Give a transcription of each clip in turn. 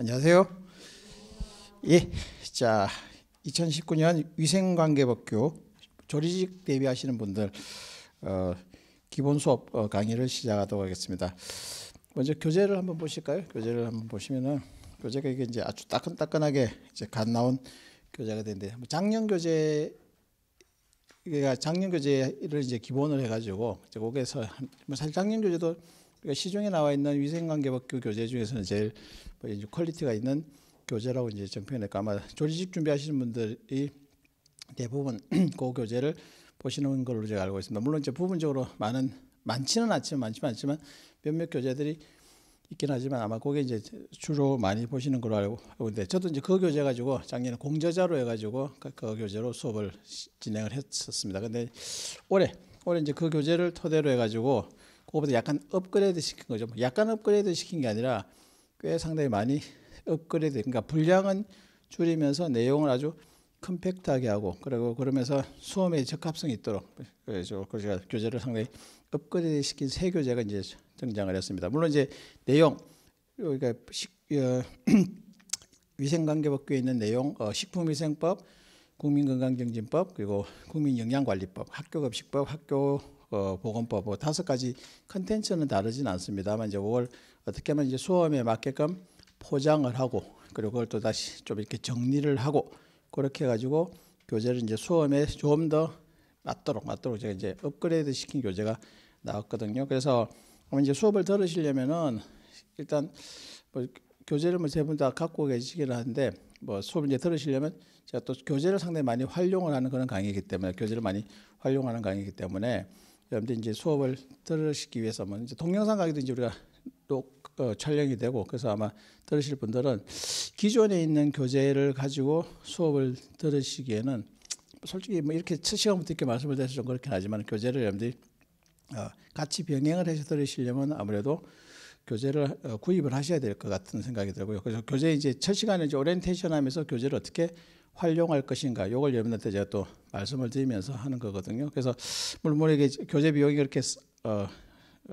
안녕하세요. 예, 자 2019년 위생관계법규 조리직 대비하시는 분들 어, 기본 수업 어, 강의를 시작하도록 하겠습니다. 먼저 교재를 한번 보실까요? 교재를 한번 보시면은 교재가 이게 이제 아주 따끈따끈하게 이제 갓 나온 교재가 되는데 뭐 작년 교재 가 작년 교재를 이제 기본을 해가지고 이제 거기에서 뭐 사실 작년 교재도 우리가 시중에 나와 있는 위생관계법규 교재 중에서는 제일 뭐 이제 quality가 있는 교재라고 이제 정평했고 아마 조리직 준비하시는 분들이 대부분 그 교재를 보시는 걸로 제가 알고 있습니다. 물론 이제 부분적으로 많은 많지는 않지만 많지만 않지만 몇몇 교재들이 있긴 하지만 아마 그게 이제 주로 많이 보시는 걸로 알고 있는데 저도 이제 그 교재 가지고 작년에 공저자로 해가지고 그, 그 교재로 수업을 진행을 했었습니다. 근데 올해 올해 이제 그 교재를 토대로 해가지고 그거보다 약간 업그레이드 시킨 거죠. 뭐 약간 업그레이드 시킨 게 아니라 꽤 상당히 많이 업그레이드. 그러니까 분량은 줄이면서 내용을 아주 컴팩트하게 하고 그리고 그러면서 수험에 적합성이 있도록 그래서 제가 교재를 상당히 업그레이드 시킨 새 교재가 이제 등장을 했습니다. 물론 이제 내용 그러니까 어, 위생관계법규에 있는 내용 어, 식품위생법, 국민건강증진법 그리고 국민영양관리법, 학교급식법, 학교 어, 보건법 뭐 다섯 가지 컨텐츠는 다르진 않습니다만 이제 그걸 어떻게 하면 이제 수험에 맞게끔 포장을 하고 그리고 그걸 또 다시 좀 이렇게 정리를 하고 그렇게 해가지고 교재를 이제 수험에 좀 더 맞도록 맞도록 제가 이제 업그레이드 시킨 교재가 나왔거든요. 그래서 이제 수업을 들으시려면은 일단 뭐 교재를 뭐세분다 갖고 계시긴 하는데 뭐 수업 이제 들으시려면 제가 또 교재를 상당히 많이 활용을 하는 그런 강의이기 때문에 교재를 많이 활용하는 강의이기 때문에 여러분들 이제 수업을 들으시기 위해서는 이제 동영상 강의도 이제 우리가 또 어, 촬영이 되고 그래서 아마 들으실 분들은 기존에 있는 교재를 가지고 수업을 들으시기에는 솔직히 뭐 이렇게 첫 시간부터 이렇게 말씀을 드려서 좀 그렇긴 하지만 교재를 여러분들이 어, 같이 병행을 해서 들으시려면 아무래도 교재를 어, 구입을 하셔야 될 것 같은 생각이 들고요. 그래서 교재 이제 첫 시간에 이제 오리엔테이션 하면서 교재를 어떻게 활용할 것인가 이걸 여러분한테 제가 또 말씀을 드리면서 하는 거거든요. 그래서 물론 이게 교재 비용이 그렇게 어,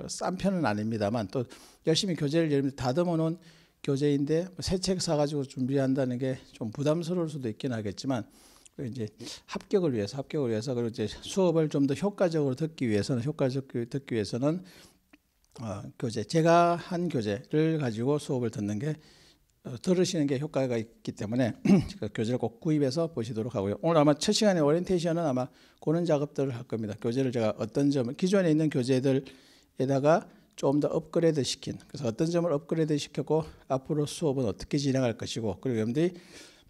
싼 편은 아닙니다만 또 열심히 교재를 여러분 다듬어 놓은 교재인데 뭐 새책 사가지고 준비한다는 게 좀 부담스러울 수도 있긴 하겠지만 이제 합격을 위해서 합격을 위해서 그리고 이제 수업을 좀 더 효과적으로 듣기 위해서는 효과적으로 듣기 위해서는 어, 교재 제가 한 교재를 가지고 수업을 듣는 게 어, 들으시는 게 효과가 있기 때문에 그 교재를 꼭 구입해서 보시도록 하고요. 오늘 아마 첫 시간에 오리엔테이션은 아마 그런 작업들을 할 겁니다. 교재를 제가 어떤 점 기존에 있는 교재들에다가 좀더 업그레이드 시킨 그래서 어떤 점을 업그레이드 시켰고 앞으로 수업은 어떻게 진행할 것이고 그리고 여러분들이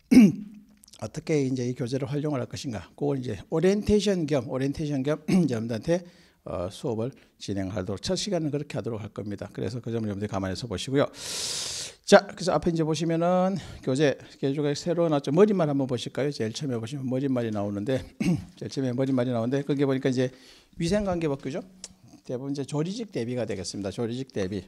어떻게 이제 이 교재를 활용을 할 것인가 그걸 이제 오리엔테이션 겸 오리엔테이션 겸 여러분들한테 어, 수업을 진행하도록 첫 시간은 그렇게 하도록 할 겁니다. 그래서 그 점을 여러분들 감안해서 보시고요. 자, 그래서 앞에 이제 보시면은 교재 교재가 새로 나왔죠. 머릿말 한번 보실까요? 제일 처음에 보시면 머릿말이 나오는데 제일 처음에 머릿말이 나오는데 거기 보니까 이제 위생관계 법규죠. 대부분 이제 조리직 대비가 되겠습니다. 조리직 대비.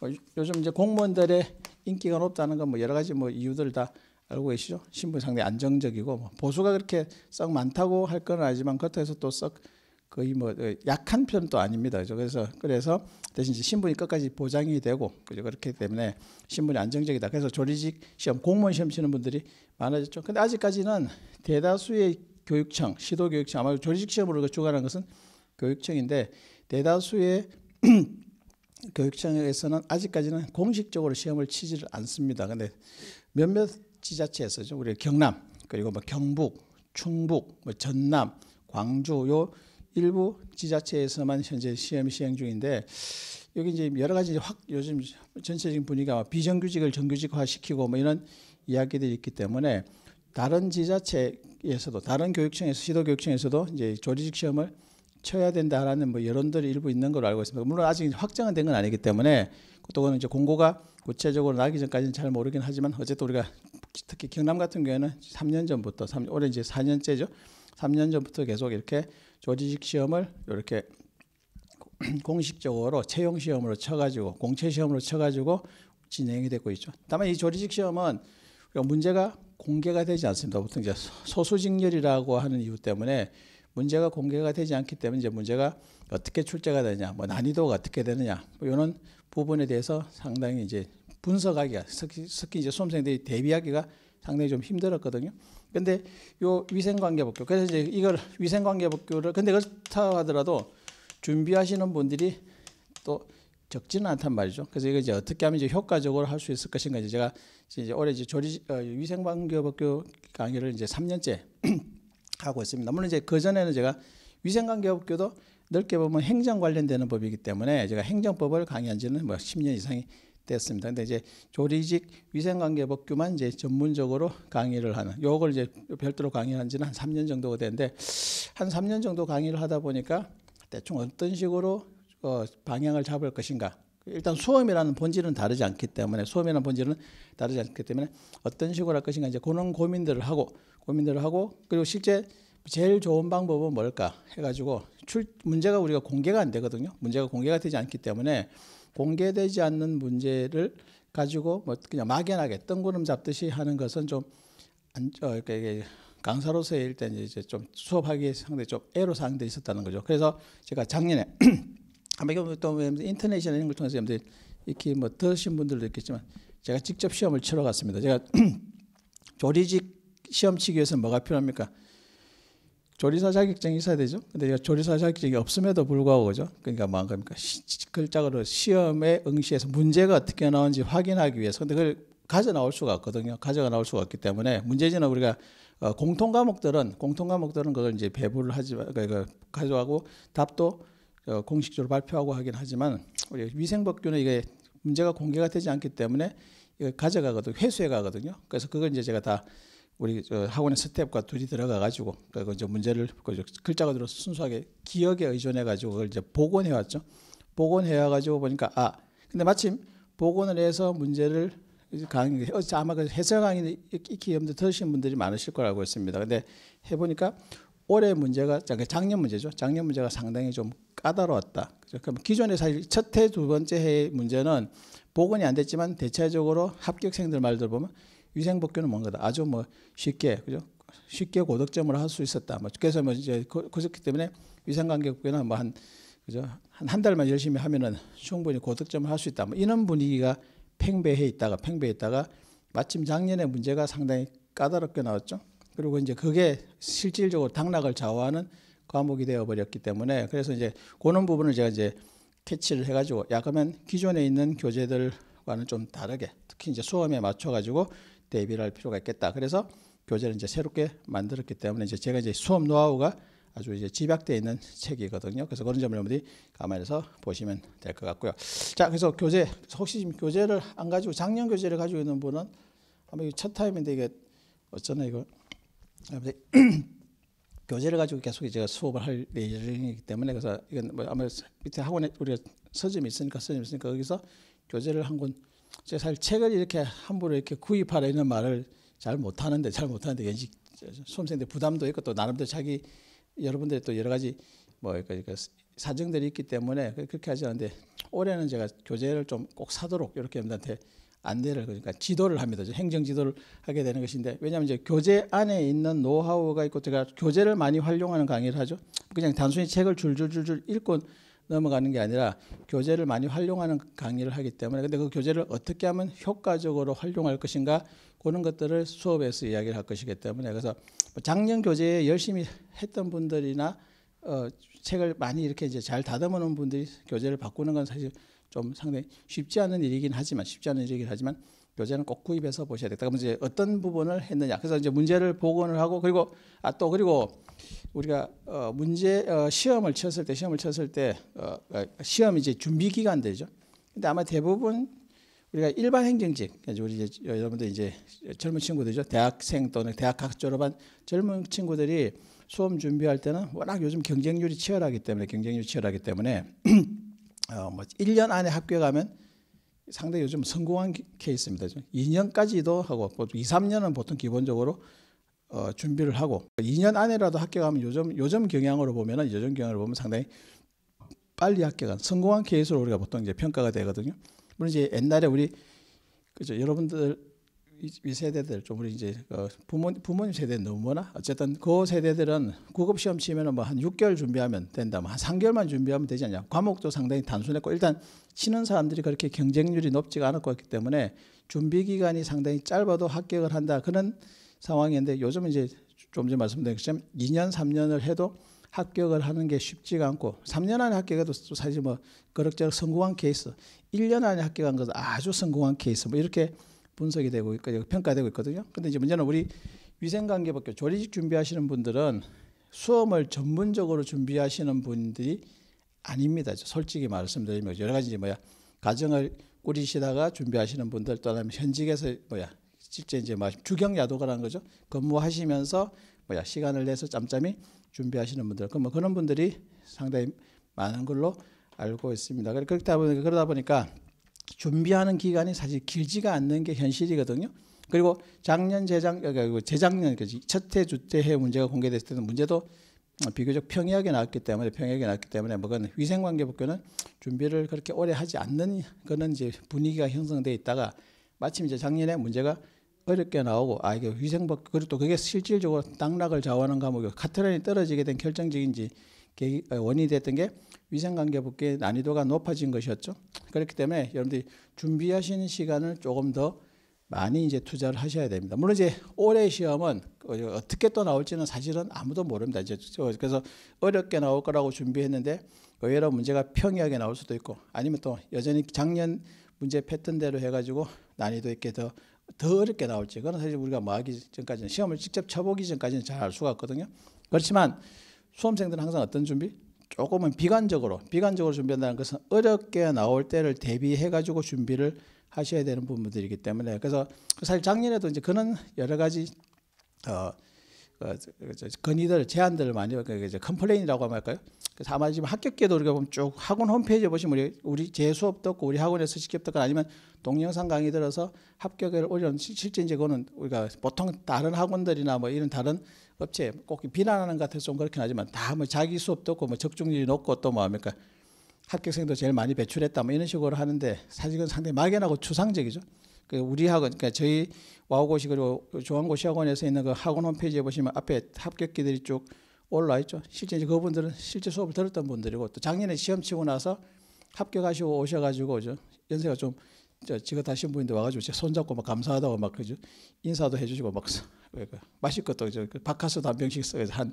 어, 요즘 이제 공무원들의 인기가 높다는 건 뭐 여러 가지 뭐 이유들 다 알고 계시죠? 신분 상당히 안정적이고 뭐 보수가 그렇게 썩 많다고 할 건 아니지만 겉에서 또 썩 거의 뭐 어, 약한 편도 아닙니다. 그래서 그래서 대신 신분이 끝까지 보장이 되고 그죠 그렇기 때문에 신분이 안정적이다. 그래서 조리직 시험 공무원 시험 치는 분들이 많아졌죠. 근데 아직까지는 대다수의 교육청, 시도 교육청 아마 조리직 시험으로 주관하는 것은 교육청인데 대다수의 교육청에서는 아직까지는 공식적으로 시험을 치지를 않습니다. 근데 몇몇 지자체에서 죠. 우리 경남 그리고 뭐 경북, 충북, 뭐 전남, 광주 요 일부 지자체에서만 현재 시험 시행 중인데 여기 이제 여러 가지 확 요즘 전체적인 분위기가 비정규직을 정규직화 시키고 뭐 이런 이야기들이 있기 때문에 다른 지자체에서도 다른 교육청에서 시도교육청에서도 이제 조리직 시험을 쳐야 된다라는 뭐 여론들이 일부 있는 걸로 알고 있습니다. 물론 아직 확정은 된 건 아니기 때문에 그것도 이제 공고가 구체적으로 나기 전까지는 잘 모르긴 하지만 어쨌든 우리가 특히 경남 같은 경우에는 3년 전부터 3, 올해 이제 4년째죠. 3년 전부터 계속 이렇게 조리직 시험을 이렇게 공식적으로 채용 시험으로 쳐가지고 공채 시험으로 쳐가지고 진행이 되고 있죠. 다만 이 조리직 시험은 문제가 공개가 되지 않습니다. 보통 이제 소수직렬이라고 하는 이유 때문에 문제가 공개가 되지 않기 때문에 이제 문제가 어떻게 출제가 되냐, 뭐 난이도가 어떻게 되느냐, 뭐 이런 부분에 대해서 상당히 이제 분석하기가 특히, 특히 이제 수험생들이 대비하기가 상당히 좀 힘들었거든요. 근데 요 위생관계법규 그래서 이제 이걸 위생관계법규를 근데 그렇다 하더라도 준비하시는 분들이 또 적지는 않단 말이죠. 그래서 이거 이제 어떻게 하면 이제 효과적으로 할 수 있을 것인가 이제 제가 이제 올해 이제 조리 어, 위생관계법규 강의를 이제 3년째 하고 있습니다. 물론 이제 그 전에는 제가 위생관계법규도 넓게 보면 행정 관련되는 법이기 때문에 제가 행정법을 강의한 지는 뭐 10년 이상이 됐습니다. 근데 이제 조리직 위생관계법규만 이제 전문적으로 강의를 하는 요걸 이제 별도로 강의를 한 지는 한 3년 정도가 됐는데 한 3년 정도 강의를 하다 보니까 대충 어떤 식으로 어 방향을 잡을 것인가 일단 수험이라는 본질은 다르지 않기 때문에 수험이라는 본질은 다르지 않기 때문에 어떤 식으로 할 것인가 이제 그런 고민들을 하고 고민들을 하고 그리고 실제 제일 좋은 방법은 뭘까 해가지고 출 문제가 우리가 공개가 안 되거든요. 문제가 공개가 되지 않기 때문에 공개되지 않는 문제를 가지고 뭐 그냥 막연하게 뜬구름 잡듯이 하는 것은 좀 안, 어, 이렇게 강사로서의 일단 이제 좀 수업하기에 상당히 좀 애로사항들이 있었다는 거죠. 그래서 제가 작년에 아마 또 인터넷이나 이런 걸 통해서 여러분들 이렇게 뭐 들으신 분들도 있겠지만 제가 직접 시험을 치러 갔습니다. 제가 조리직 시험 치기 위해서 뭐가 필요합니까? 조리사 자격증이 있어야 되죠. 근데 제가 조리사 자격증이 없음에도 불구하고 그죠. 그러니까 뭐한 겁니까? 글자로 시험에 응시해서 문제가 어떻게 나오는지 확인하기 위해서. 근데 그걸 가져 나올 수가 없거든요. 가져가 나올 수가 없기 때문에 문제지는 우리가 어, 공통 과목들은 공통 과목들은 그걸 이제 배부를 하지 그 가져가고 답도 어, 공식적으로 발표하고 하긴 하지만 우리 위생법규는 이게 문제가 공개가 되지 않기 때문에 이거 가져가거든 회수해 가거든요. 그래서 그걸 이제 제가 다 우리 학원의 스텝과 둘이 들어가 가지고 그 이제 문제를 그 글자 그대로 순수하게 기억에 의존해 가지고 그걸 이제 복원해 왔죠. 복원해 와 가지고 보니까 아 근데 마침 복원을 해서 문제를 강의 아마 그 해설 강의 익히 여러분들 들으신 분들이 많으실 거라고 했습니다. 근데 해 보니까 올해 문제가 작년 문제죠. 작년 문제가 상당히 좀 까다로웠다. 그럼 기존에 사실 첫 해, 두 번째 해 문제는 복원이 안 됐지만 대체적으로 합격생들 말들 보면 위생법규는 뭔가다. 아주 뭐 쉽게 그죠? 쉽게 고득점을 할 수 있었다. 뭐 그래서 뭐 이제 그, 그렇기 때문에 위생관계법규는 뭐 한 그죠? 한 한 달만 열심히 하면은 충분히 고득점을 할 수 있다. 뭐 이런 분위기가 팽배해 있다가 팽배해 있다가 마침 작년에 문제가 상당히 까다롭게 나왔죠. 그리고 이제 그게 실질적으로 당락을 좌우하는 과목이 되어 버렸기 때문에 그래서 이제 그런 부분을 제가 이제 캐치를 해가지고 야 그러면 기존에 있는 교재들과는 좀 다르게 특히 이제 수험에 맞춰가지고 대비를 할 필요가 있겠다. 그래서 교재를 이제 새롭게 만들었기 때문에 이제 제가 이제 수업 노하우가 아주 이제 집약되어 있는 책이거든요. 그래서 그런 점을 여러분들이 감안해서 보시면 될 것 같고요. 자, 그래서 교재 혹시 지금 교재를 안 가지고 작년 교재를 가지고 있는 분은 아마 첫 타임인데 이게 어쩌나 이거 교재를 가지고 계속 제가 수업을 할 예정이기 때문에 그래서 이건 뭐 아마 밑에 학원에 우리가 서점이 있으니까 서점이 있으니까 거기서 교재를 한 권. 제가 사실 책을 이렇게 함부로 이렇게 구입하라 이런 말을 잘 못하는데 잘 못하는데 연식 수험생들 부담도 있고 또 나름대로 자기 여러분들이 또 여러 가지 뭐 그러니까 사정들이 있기 때문에 그렇게 하지 않는데 올해는 제가 교재를 좀 꼭 사도록 이렇게 여러분들한테 안내를 그러니까 지도를 합니다. 행정 지도를 하게 되는 것인데 왜냐하면 이제 교재 안에 있는 노하우가 있고 제가 교재를 많이 활용하는 강의를 하죠. 그냥 단순히 책을 줄줄줄줄 읽고 넘어가는 게 아니라 교재를 많이 활용하는 강의를 하기 때문에 근데 그 교재를 어떻게 하면 효과적으로 활용할 것인가 그런 것들을 수업에서 이야기를 할 것이기 때문에 그래서 뭐 작년 교재에 열심히 했던 분들이나 어, 책을 많이 이렇게 이제 잘 다듬어 놓은 분들이 교재를 바꾸는 건 사실 좀 상당히 쉽지 않은 일이긴 하지만 쉽지 않은 일이긴 하지만 교재는 꼭 구입해서 보셔야 되겠다. 그럼 이제 어떤 부분을 했느냐. 그래서 이제 문제를 복원을 하고 그리고 아 또 그리고 우리가 어 문제 어 시험을 쳤을 때 시험을 쳤을 때 어 시험 이제 준비 기간되죠. 근데 아마 대부분 우리가 일반 행정직 우리 이제 여러분들 이제 젊은 친구들이죠. 대학생 또는 대학 학 졸업한 젊은 친구들이 수험 준비할 때는 워낙 요즘 경쟁률이 치열하기 때문에 경쟁률이 치열하기 때문에 어, 뭐 1년 안에 합격하면 상당히 요즘 성공한 케이스입니다. 2년까지도 하고 2, 3년은 보통 기본적으로 어, 준비를 하고 2년 안에라도 합격하면 요즘 요즘 경향으로 보면은 요즘 경향으로 보면 상당히 빨리 합격한 성공한 케이스로 우리가 보통 이제 평가가 되거든요. 물론 이제 옛날에 우리 그죠 여러분들 위- 위세대들 좀 우리 이제 어, 부모 부모님 세대 너무나 어쨌든 그 세대들은 구급 시험 치면은 뭐 한 6개월 준비하면 된다. 뭐 한 3개월만 준비하면 되지 않냐. 과목도 상당히 단순했고 일단 치는 사람들이 그렇게 경쟁률이 높지가 않았고 했기 때문에 준비 기간이 상당히 짧아도 합격을 한다. 그런 상황인데 요즘은 이제 좀 전에 말씀드린 것처럼 2년 3년을 해도 합격을 하는 게 쉽지가 않고 3년 안에 합격해도 또 사실 뭐 그럭저럭 성공한 케이스, 1년 안에 합격한 것은 아주 성공한 케이스 뭐 이렇게 분석이 되고 있고 평가되고 있거든요. 근데 이제 문제는 우리 위생관계법교 조리직 준비하시는 분들은 수험을 전문적으로 준비하시는 분들이 아닙니다. 솔직히 말씀드리면 여러 가지 뭐야 가정을 꾸리시다가 준비하시는 분들 또는 현직에서 뭐야 실제 이제 뭐 주경야독을 한 거죠. 근무하시면서 뭐야 시간을 내서 짬짬이 준비하시는 분들 그뭐 그런 분들이 상당히 많은 걸로 알고 있습니다. 그렇다 보니까 그러다 보니까 준비하는 기간이 사실 길지가 않는 게 현실이거든요. 그리고 작년 재작 그리고 재작년 첫해 주태해 문제가 공개됐을 때는 문제도 비교적 평이하게 나왔기 때문에 평이하게 나왔기 때문에 뭐 그건 위생관계법규는 준비를 그렇게 오래 하지 않는 그런 이제 분위기가 형성돼 있다가 마침 이제 작년에 문제가 어렵게 나오고 아 이게 위생법 그리고 또 그게 실질적으로 당락을 좌우하는 과목이 카트라인이 떨어지게 된 결정적인지 계기, 원인이 됐던 게 위생관계법규의 난이도가 높아진 것이었죠. 그렇기 때문에 여러분들이 준비하시는 시간을 조금 더 많이 이제 투자를 하셔야 됩니다. 물론 이제 올해 시험은 어떻게 또 나올지는 사실은 아무도 모릅니다. 이제 그래서 어렵게 나올 거라고 준비했는데 의외로 문제가 평이하게 나올 수도 있고 아니면 또 여전히 작년 문제 패턴대로 해가지고 난이도 있게 더, 더 어렵게 나올지 그건 사실 우리가 뭐 하기 전까지는 시험을 직접 쳐보기 전까지는 잘 알 수가 없거든요. 그렇지만 수험생들은 항상 어떤 준비? 조금은 비관적으로 비관적으로 준비한다는 것은 어렵게 나올 때를 대비해 가지고 준비를 하셔야 되는 부분들이기 때문에 그래서 사실 작년에도 이제 그런 여러 가지 어, 어 건의들 제안들을 많이 이제 complain이라고 할까요? 그래서 아마 지금 합격기에도 우리가 보면 쭉 학원 홈페이지에 보시면 우리 우리 제 수업도 없고 우리 학원에서 시켰던 아니면 동영상 강의 들어서 합격을 올려놓은 실제 이제 그거는 우리가 보통 다른 학원들이나 뭐 이런 다른 업체 꼭 비난하는 것 같아서 좀 그렇긴 하지만 다 뭐 자기 수업도 없고 뭐 적중률이 높고 또 뭐 합니까 합격생도 제일 많이 배출했다 뭐 이런 식으로 하는데 사실은 상당히 막연하고 추상적이죠. 그 우리 학원 그러니까 저희 와우고시 그리고 조항고시 학원에서 있는 그 학원 홈페이지에 보시면 앞에 합격기들이 쭉 올라 있죠. 실제 이제 그분들은 실제 수업을 들었던 분들이고 또 작년에 시험 치고 나서 합격하시고 오셔가지고 저 연세가 좀 저 지가 다신 분인데 와가지고 제 손잡고 막 감사하다고 막 그죠? 인사도 해주시고 막 마실 것도 저 바카스도 한 병씩 써서 한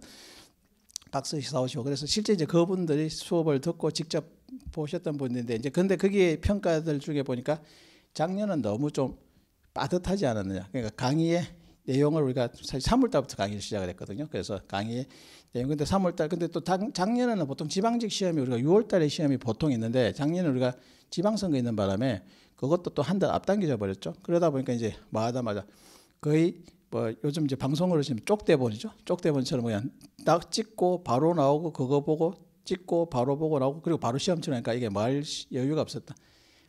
박스씩 사오시고. 그래서 실제 이제 그분들이 수업을 듣고 직접 보셨던 분인데 이제 근데 거기에 평가들 중에 보니까 작년은 너무 좀 빠듯하지 않았느냐. 그러니까 강의의 내용을 우리가 사실 3월 달부터 강의를 시작을 했거든요. 그래서 강의 내용 근데 3월 달 근데 또 작년에는 보통 지방직 시험이 우리가 6월 달에 시험이 보통 있는데 작년에 우리가 지방선거 있는 바람에 그것도 또 한 달 앞당겨져 버렸죠. 그러다 보니까 이제 뭐 하다마자 거의 뭐 요즘 이제 방송으로 지금 쪽대본이죠. 쪽대본처럼 그냥 딱 찍고 바로 나오고 그거 보고 찍고 바로 보고 나오고 그리고 바로 시험 치니까 이게 말 여유가 없었다.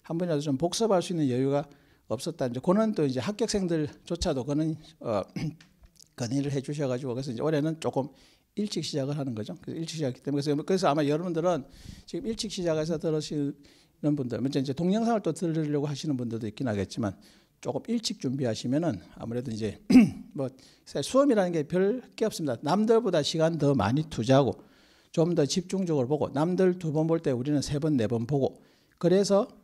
한 번이라도 좀 복습할 수 있는 여유가 없었다. 이제 그는 또 이제 합격생들조차도 그는 어, 건의를 해주셔가지고 그래서 이제 올해는 조금 일찍 시작을 하는 거죠. 그래서 일찍 시작했기 때문에 그래서, 그래서 아마 여러분들은 지금 일찍 시작해서 들으시는 분들, 먼저 이제 동영상을 또 들으려고 하시는 분들도 있긴 하겠지만 조금 일찍 준비하시면은 아무래도 이제 뭐 수험이라는 게 별 게 없습니다. 남들보다 시간 더 많이 투자하고 좀 더 집중적으로 보고 남들 두 번 볼 때 우리는 세 번 네 번 보고 그래서 그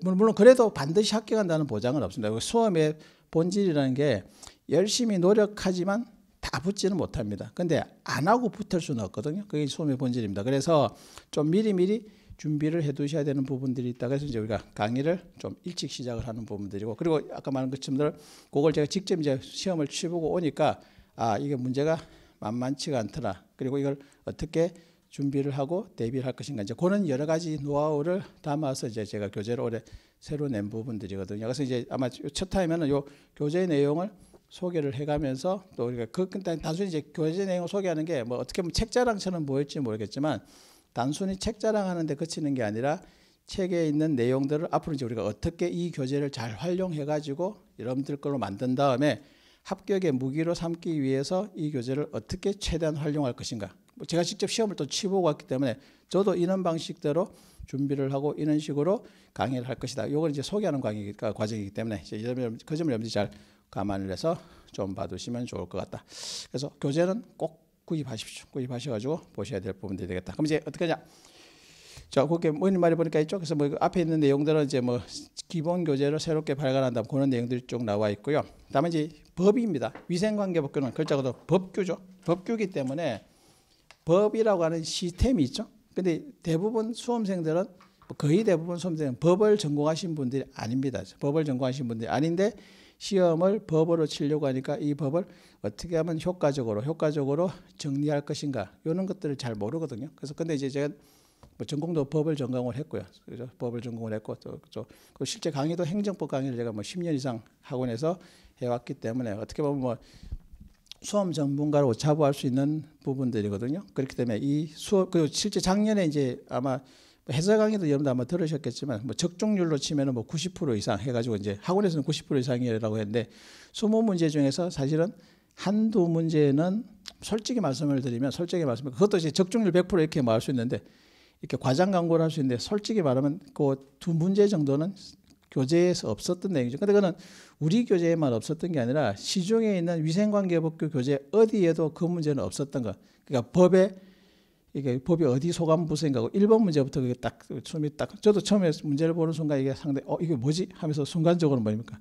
물론 그래도 반드시 합격한다는 보장은 없습니다. 수험의 본질이라는 게 열심히 노력하지만 다 붙지는 못합니다. 근데 안 하고 붙을 수는 없거든요. 그게 수험의 본질입니다. 그래서 좀 미리미리 준비를 해 두셔야 되는 부분들이 있다. 그래서 이제 우리가 강의를 좀 일찍 시작을 하는 부분들이고 그리고 아까 말한 것처럼 그걸 제가 직접 이제 시험을 치보고 오니까 아, 이게 문제가 만만치가 않더라. 그리고 이걸 어떻게 준비를 하고 대비를 할 것인가 이제 그런 여러 가지 노하우를 담아서 이제 제가 교재를 올해 새로 낸 부분들이거든요. 그래서 이제 아마 첫 타임에는 요 교재 내용을 소개를 해가면서 또 우리가 그 단순히 이제 교재 내용을 소개하는 게 뭐 어떻게 보면 책 자랑처럼 보일지 모르겠지만 단순히 책 자랑하는데 그치는 게 아니라 책에 있는 내용들을 앞으로 이제 우리가 어떻게 이 교재를 잘 활용해 가지고 여러분들 걸로 만든 다음에 합격의 무기로 삼기 위해서 이 교재를 어떻게 최대한 활용할 것인가. 뭐 제가 직접 시험을 또 치보고 왔기 때문에 저도 이런 방식대로 준비를 하고 이런 식으로 강의를 할 것이다. 이걸 이제 소개하는 강의 과정이기 때문에 이제 그 점을 여러분들이 잘 감안을 해서 좀 봐두시면 좋을 것 같다. 그래서 교재는 꼭 구입하십시오. 구입하셔가지고 보셔야 될 부분들이 되겠다. 그럼 이제 어떻게 하냐? 자, 그렇게 뭐니 말해 보니까 있죠. 그래서 뭐 앞에 있는 내용들은 이제 뭐 기본 교재를 새롭게 발간한다 그런 내용들이 쭉 나와 있고요. 다음에 이제 법입니다. 위생관계법규는 글자가도 법규죠. 법규기 때문에 법이라고 하는 시스템이 있죠. 근데 대부분 수험생들은 뭐 거의 대부분 수험생은 법을 전공하신 분들이 아닙니다. 법을 전공하신 분들이 아닌데 시험을 법으로 치려고 하니까 이 법을 어떻게 하면 효과적으로 효과적으로 정리할 것인가 이런 것들을 잘 모르거든요. 그래서 근데 이제 제가 뭐 전공도 법을 전공을 했고요. 그죠? 법을 전공을 했고 또, 또 실제 강의도 행정법 강의를 제가 뭐 10년 이상 학원에서 해왔기 때문에 어떻게 보면 뭐 수험 전문가로 자부할 수 있는 부분들이거든요. 그렇기 때문에 이 수업 그리고 실제 작년에 이제 아마 해설 강의도 여러분들 아마 들으셨겠지만 뭐 적중률로 치면은 뭐 90% 이상 해가지고 이제 학원에서는 90% 이상이라고 했는데 20문제 중에서 사실은 한두 문제는 솔직히 말씀을 드리면 솔직히 말씀 그것도 이제 적중률 100% 이렇게 말할 수 있는데 이렇게 과장 광고를 할 수 있는데 솔직히 말하면 그 두 문제 정도는 교재에서 없었던 내용이죠. 근데 그거는 우리 교재에만 없었던 게 아니라 시중에 있는 위생관계법규 교재 어디에도 그 문제는 없었던 거. 그러니까 법에 이게 법이 어디 소관 부서인가고 1번 문제부터 그게 딱 숨이 딱 저도 처음에 문제를 보는 순간 이게 상당히 어 이게 뭐지 하면서 순간적으로 뭡니까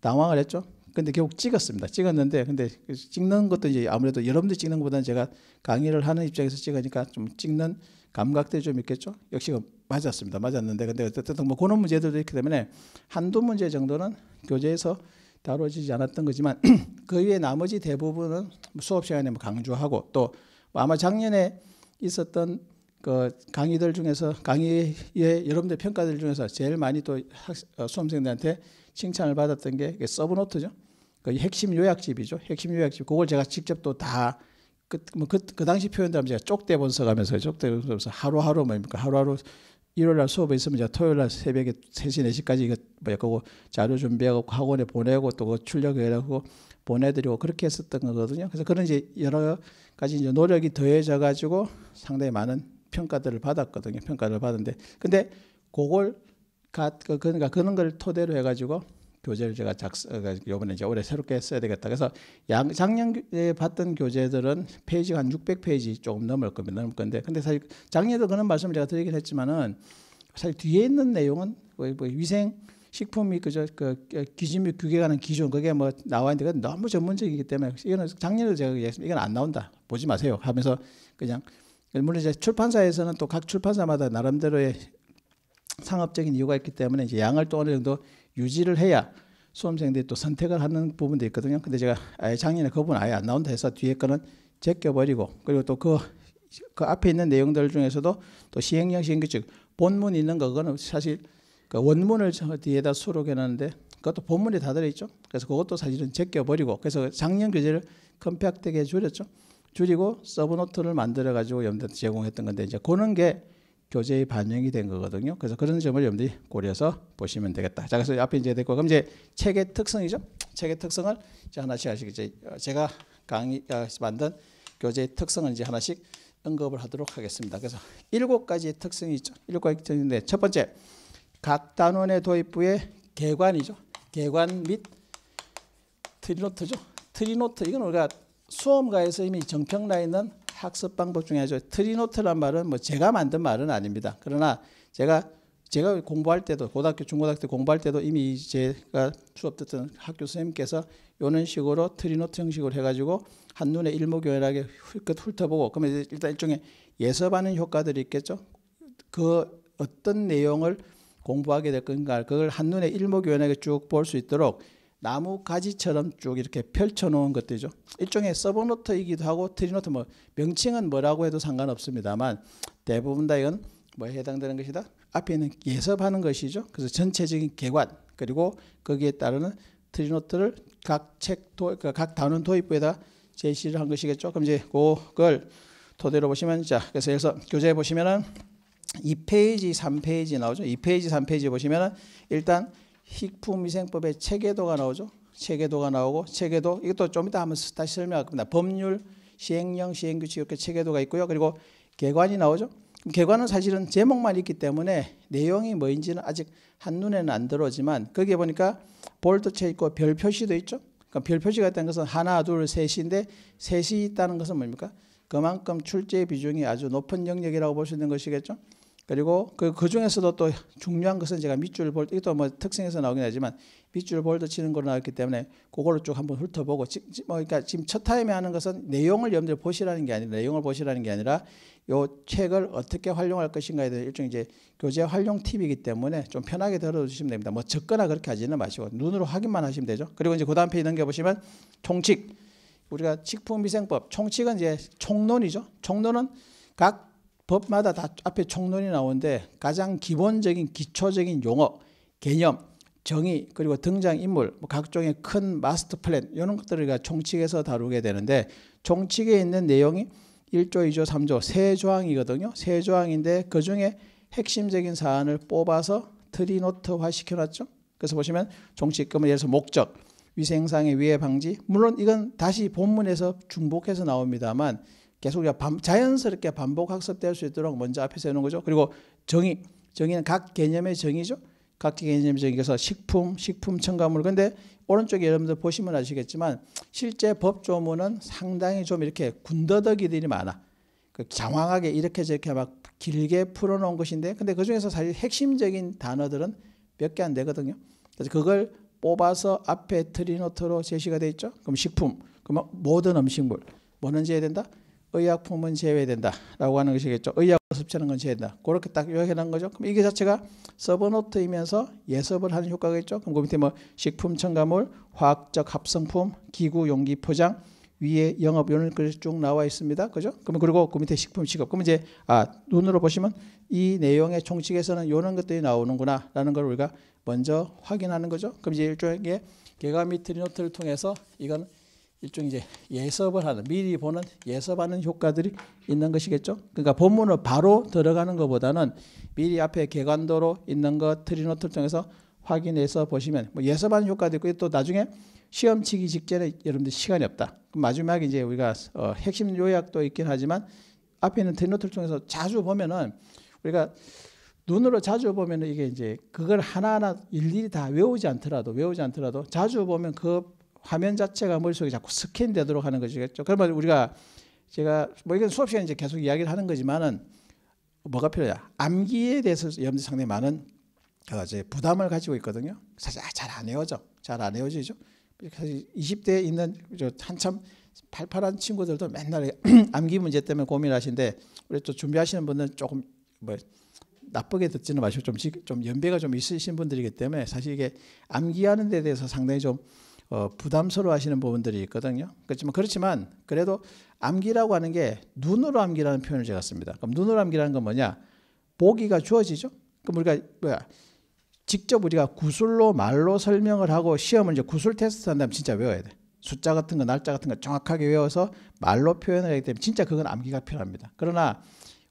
당황을 했죠. 근데 결국 찍었습니다. 찍었는데 근데 찍는 것도 이제 아무래도 여러분들 찍는 것보다는 제가 강의를 하는 입장에서 찍으니까 좀 찍는 감각들이 좀 있겠죠. 역시 맞았습니다. 맞았는데 근데 어쨌든 뭐 그런 문제들도 있기 때문에 한두 문제 정도는 교재에서 다뤄지지 않았던 거지만 그 외에 나머지 대부분은 수업 시간에 뭐 강조하고 또 아마 작년에 있었던 그 강의들 중에서 강의의 여러분들 평가들 중에서 제일 많이 또 학, 어, 수험생들한테 칭찬을 받았던 게 서브노트죠. 그 핵심 요약집이죠. 핵심 요약집. 그걸 제가 직접 또다 그, 뭐 그, 그 당시 표현대로 제가 쪽대 분석하면서 쪽대 분석하면서 하루하루 뭡니까 하루하루 일요일 날 수업에 있으면 제가 토요일 날 새벽에 3시 4시까지 이거 뭐야 그거 자료 준비하고 학원에 보내고 또 출력해가고 보내드리고 그렇게 했었던 거거든요. 그래서 그런 이제 여러 가지 이제 노력이 더해져 가지고 상당히 많은 평가들을 받았거든요. 평가를 받은데 근데 그걸 가 그, 그러니까 그런 걸 토대로 해가지고 교재를 제가 작성 요번에 이제 올해 새롭게 써야 되겠다. 그래서 양, 작년에 봤던 교재들은 페이지가 한 600페이지 조금 넘을 겁니다. 넘을 건데 근데 사실 작년에도 그런 말씀을 제가 드리긴 했지만은 사실 뒤에 있는 내용은 뭐, 뭐 위생 식품이 그저 그 기준 및 규격하는 기준 그게 뭐 나와 있는데 너무 전문적이기 때문에 이거는 작년에 제가 얘기했습니다. 이건 안 나온다. 보지 마세요. 하면서 그냥 물론 이제 출판사에서는 또 각 출판사마다 나름대로의 상업적인 이유가 있기 때문에 이제 양을 또 어느 정도 유지를 해야 수험생들이 또 선택을 하는 부분도 있거든요. 근데 제가 작년에 그 부분 아예 안 나온다 해서 뒤에 거는 제껴버리고 그리고 또그 그 앞에 있는 내용들 중에서도 또 시행령 시행규 칙 본문 있는 거 그거는 사실 그 원문을 뒤에다 수록해 놨는데 그것도 본문에 다 들어있죠. 그래서 그것도 사실은 제껴버리고 그래서 작년 교재를 컴팩트하게 줄였죠. 줄이고 서브노트를 만들어 가지고 여러분들 제공했던 건데 이제 그런 게 교재에 반영이 된 거거든요. 그래서 그런 점을 여러분들이 고려해서 보시면 되겠다. 자, 그래서 앞에 이제 됐고 그럼 이제 책의 특성이죠. 책의 특성을 이제 하나씩 하시겠죠. 제가 강의 아, 만든 교재의 특성을 이제 하나씩 언급을 하도록 하겠습니다. 그래서 일곱 가지의 특성이 있죠. 일곱 가지 특성인데 첫 번째 각 단원의 도입부의 개관이죠. 개관 및 tree note죠. tree note 이건 우리가 수험가에서 이미 정평나 있는 학습 방법 중에 아주 tree note란 말은 뭐 제가 만든 말은 아닙니다. 그러나 제가 제가 공부할 때도 고등학교 중고등학교 때 공부할 때도 이미 제가 수업 듣던 학교 선생님께서 이런 식으로 tree note 형식으로 해가지고 한눈에 일목요연하게 훑 훑어보고 그러면 일단 일종의 예습하는 효과들이 있겠죠. 그 어떤 내용을 공부하게 될 건가 그걸 한눈에 일목요연하게 쭉 볼 수 있도록 나무 가지처럼 쭉 이렇게 펼쳐놓은 것들이죠. 일종의 sub note이기도 하고 tree note 뭐 명칭은 뭐라고 해도 상관없습니다만 대부분 다 이건 뭐에 해당되는 것이다. 앞에 있는 예습하는 것이죠. 그래서 전체적인 개관 그리고 거기에 따르는 tree note를 각 책, 도, 그각 단원 도입부에다 제시를 한 것이겠죠. 그럼 이제 그걸 토대로 보시면 자 그래서 여기서 교재에 보시면은 2페이지, 3페이지 나오죠. 2페이지, 3페이지 보시면은 일단 식품위생법의 체계도가 나오죠. 체계도가 나오고 체계도 이것도 좀 이따 한번 다시 설명할 겁니다. 법률, 시행령, 시행규칙 이렇게 체계도가 있고요. 그리고 개관이 나오죠. 개관은 사실은 제목만 있기 때문에 내용이 뭐인지는 아직 한눈에는 안 들어오지만 거기에 보니까 쳐 있고 별 표시도 있죠. 그러니까 별 표시가 있다는 것은 하나, 둘, 셋인데 셋이 있다는 것은 뭡니까? 그만큼 출제 비중이 아주 높은 영역이라고 볼 수 있는 것이겠죠. 그리고 그, 그 중에서도 또 중요한 것은 제가 밑줄 볼, 이것도 뭐 특성에서 나오긴 하지만 밑줄 bold 치는 걸로 나왔기 때문에 그거를 쭉 한번 훑어보고, 지, 뭐 그러니까 지금 첫 타임에 하는 것은 내용을 여러분들 보시라는 게 아니라, 내용을 보시라는 게 아니라 요 책을 어떻게 활용할 것인가에 대해 일종 이제 교재 활용 팁이기 때문에 좀 편하게 들어주시면 됩니다. 뭐 적거나 그렇게 하지는 마시고 눈으로 확인만 하시면 되죠. 그리고 이제 그 다음 페이지 넘겨보시면 총칙. 우리가 식품위생법 총칙은 이제 총론이죠. 총론은 각 법마다 다 앞에 총론이 나오는데 가장 기본적인 기초적인 용어, 개념, 정의 그리고 등장 인물, 뭐 각종의 큰 마스터 플랜 이런 것들을 우리가 총칙에서 다루게 되는데 총칙에 있는 내용이 1조, 2조, 3조 세 조항이거든요. 세 조항인데 그 중에 핵심적인 사안을 뽑아서 tree note화 시켜놨죠. 그래서 보시면 종칙, 그러면 예를 들어서 목적, 위생상의 위해 방지. 물론 이건 다시 본문에서 중복해서 나옵니다만 계속 자연스럽게 반복 학습될 수 있도록 먼저 앞에 세우는 거죠. 그리고 정의, 정의는 각 개념의 정의죠. 각 개념의 정의에서 식품, 식품 첨가물. 근데 오른쪽에 여러분들 보시면 아시겠지만 실제 법조문은 상당히 좀 이렇게 군더더기들이 많아. 그 장황하게 이렇게 저렇게 막 길게 풀어놓은 것인데 근데 그중에서 사실 핵심적인 단어들은 몇 개 안 되거든요. 그래서 그걸 뽑아서 앞에 트리노트로 제시가 돼 있죠. 그럼 식품, 그럼 모든 음식물 뭐는 제해야 된다? 의약품은 제외된다라고 하는 것이겠죠. 의약 섭취하는 건 제외된다. 그렇게 딱 요약해놓은 거죠. 그럼 이게 자체가 서브노트이면서 예습을 하는 효과가 있죠. 그럼 그 밑에 뭐 식품 첨가물, 화학적 합성품, 기구 용기 포장, 위에 영업 이런 것이 쭉 나와 있습니다. 그죠? 그러면 그리고 그 밑에 식품 취급. 그럼 이제 아 눈으로 보시면 이 내용의 총칙에서는 이런 것들이 나오는구나라는 걸 우리가 먼저 확인하는 거죠. 그럼 이제 일종의 개관 및 tree note를 통해서 이건 일종 이제 예습을 하는 미리 보는 예습하는 효과들이 있는 것이겠죠. 그러니까 본문을 바로 들어가는 것보다는 미리 앞에 개관도로 있는 것 tree note를 통해서 확인해서 보시면 뭐 예습하는 효과도 있고 또 나중에 시험 치기 직전에 여러분들 시간이 없다. 마지막에 이제 우리가 어, 핵심 요약도 있긴 하지만 앞에 있는 트리노트를 통해서 자주 보면은 우리가 눈으로 자주 보면 이게 이제 그걸 하나하나 일일이 다 외우지 않더라도 외우지 않더라도 자주 보면 그 화면 자체가 머릿속에 자꾸 스캔되도록 하는 것이겠죠. 그러면 우리가 제가 뭐 이건 수업 시간에 이제 계속 이야기를 하는 거지만은 뭐가 필요야? 암기에 대해서 여러분들 상당히 많은 어, 이제 부담을 가지고 있거든요. 사실 아, 잘안 외워져. 잘 안 외워지죠. 20대에 있는 저 한참 팔팔한 친구들도 맨날 암기 문제 때문에 고민하시는데 우리 또 준비하시는 분은 조금 뭐 나쁘게 듣지는 마시고 좀, 좀 연배가 좀 있으신 분들이기 때문에 사실 이게 암기하는 데 대해서 상당히 좀 어, 부담스러워 하시는 부분들이 있거든요. 그렇지만 그렇지만 그래도 암기라고 하는 게 눈으로 암기라는 표현을 제가 씁니다. 그럼 눈으로 암기라는 건 뭐냐? 보기가 주어지죠. 그럼 우리가 뭐야? 직접 우리가 구술로 말로 설명을 하고 시험을 이제 구술 테스트 한다면 진짜 외워야 돼. 숫자 같은 거, 날짜 같은 거 정확하게 외워서 말로 표현을 하기 때문에 진짜 그건 암기가 필요합니다. 그러나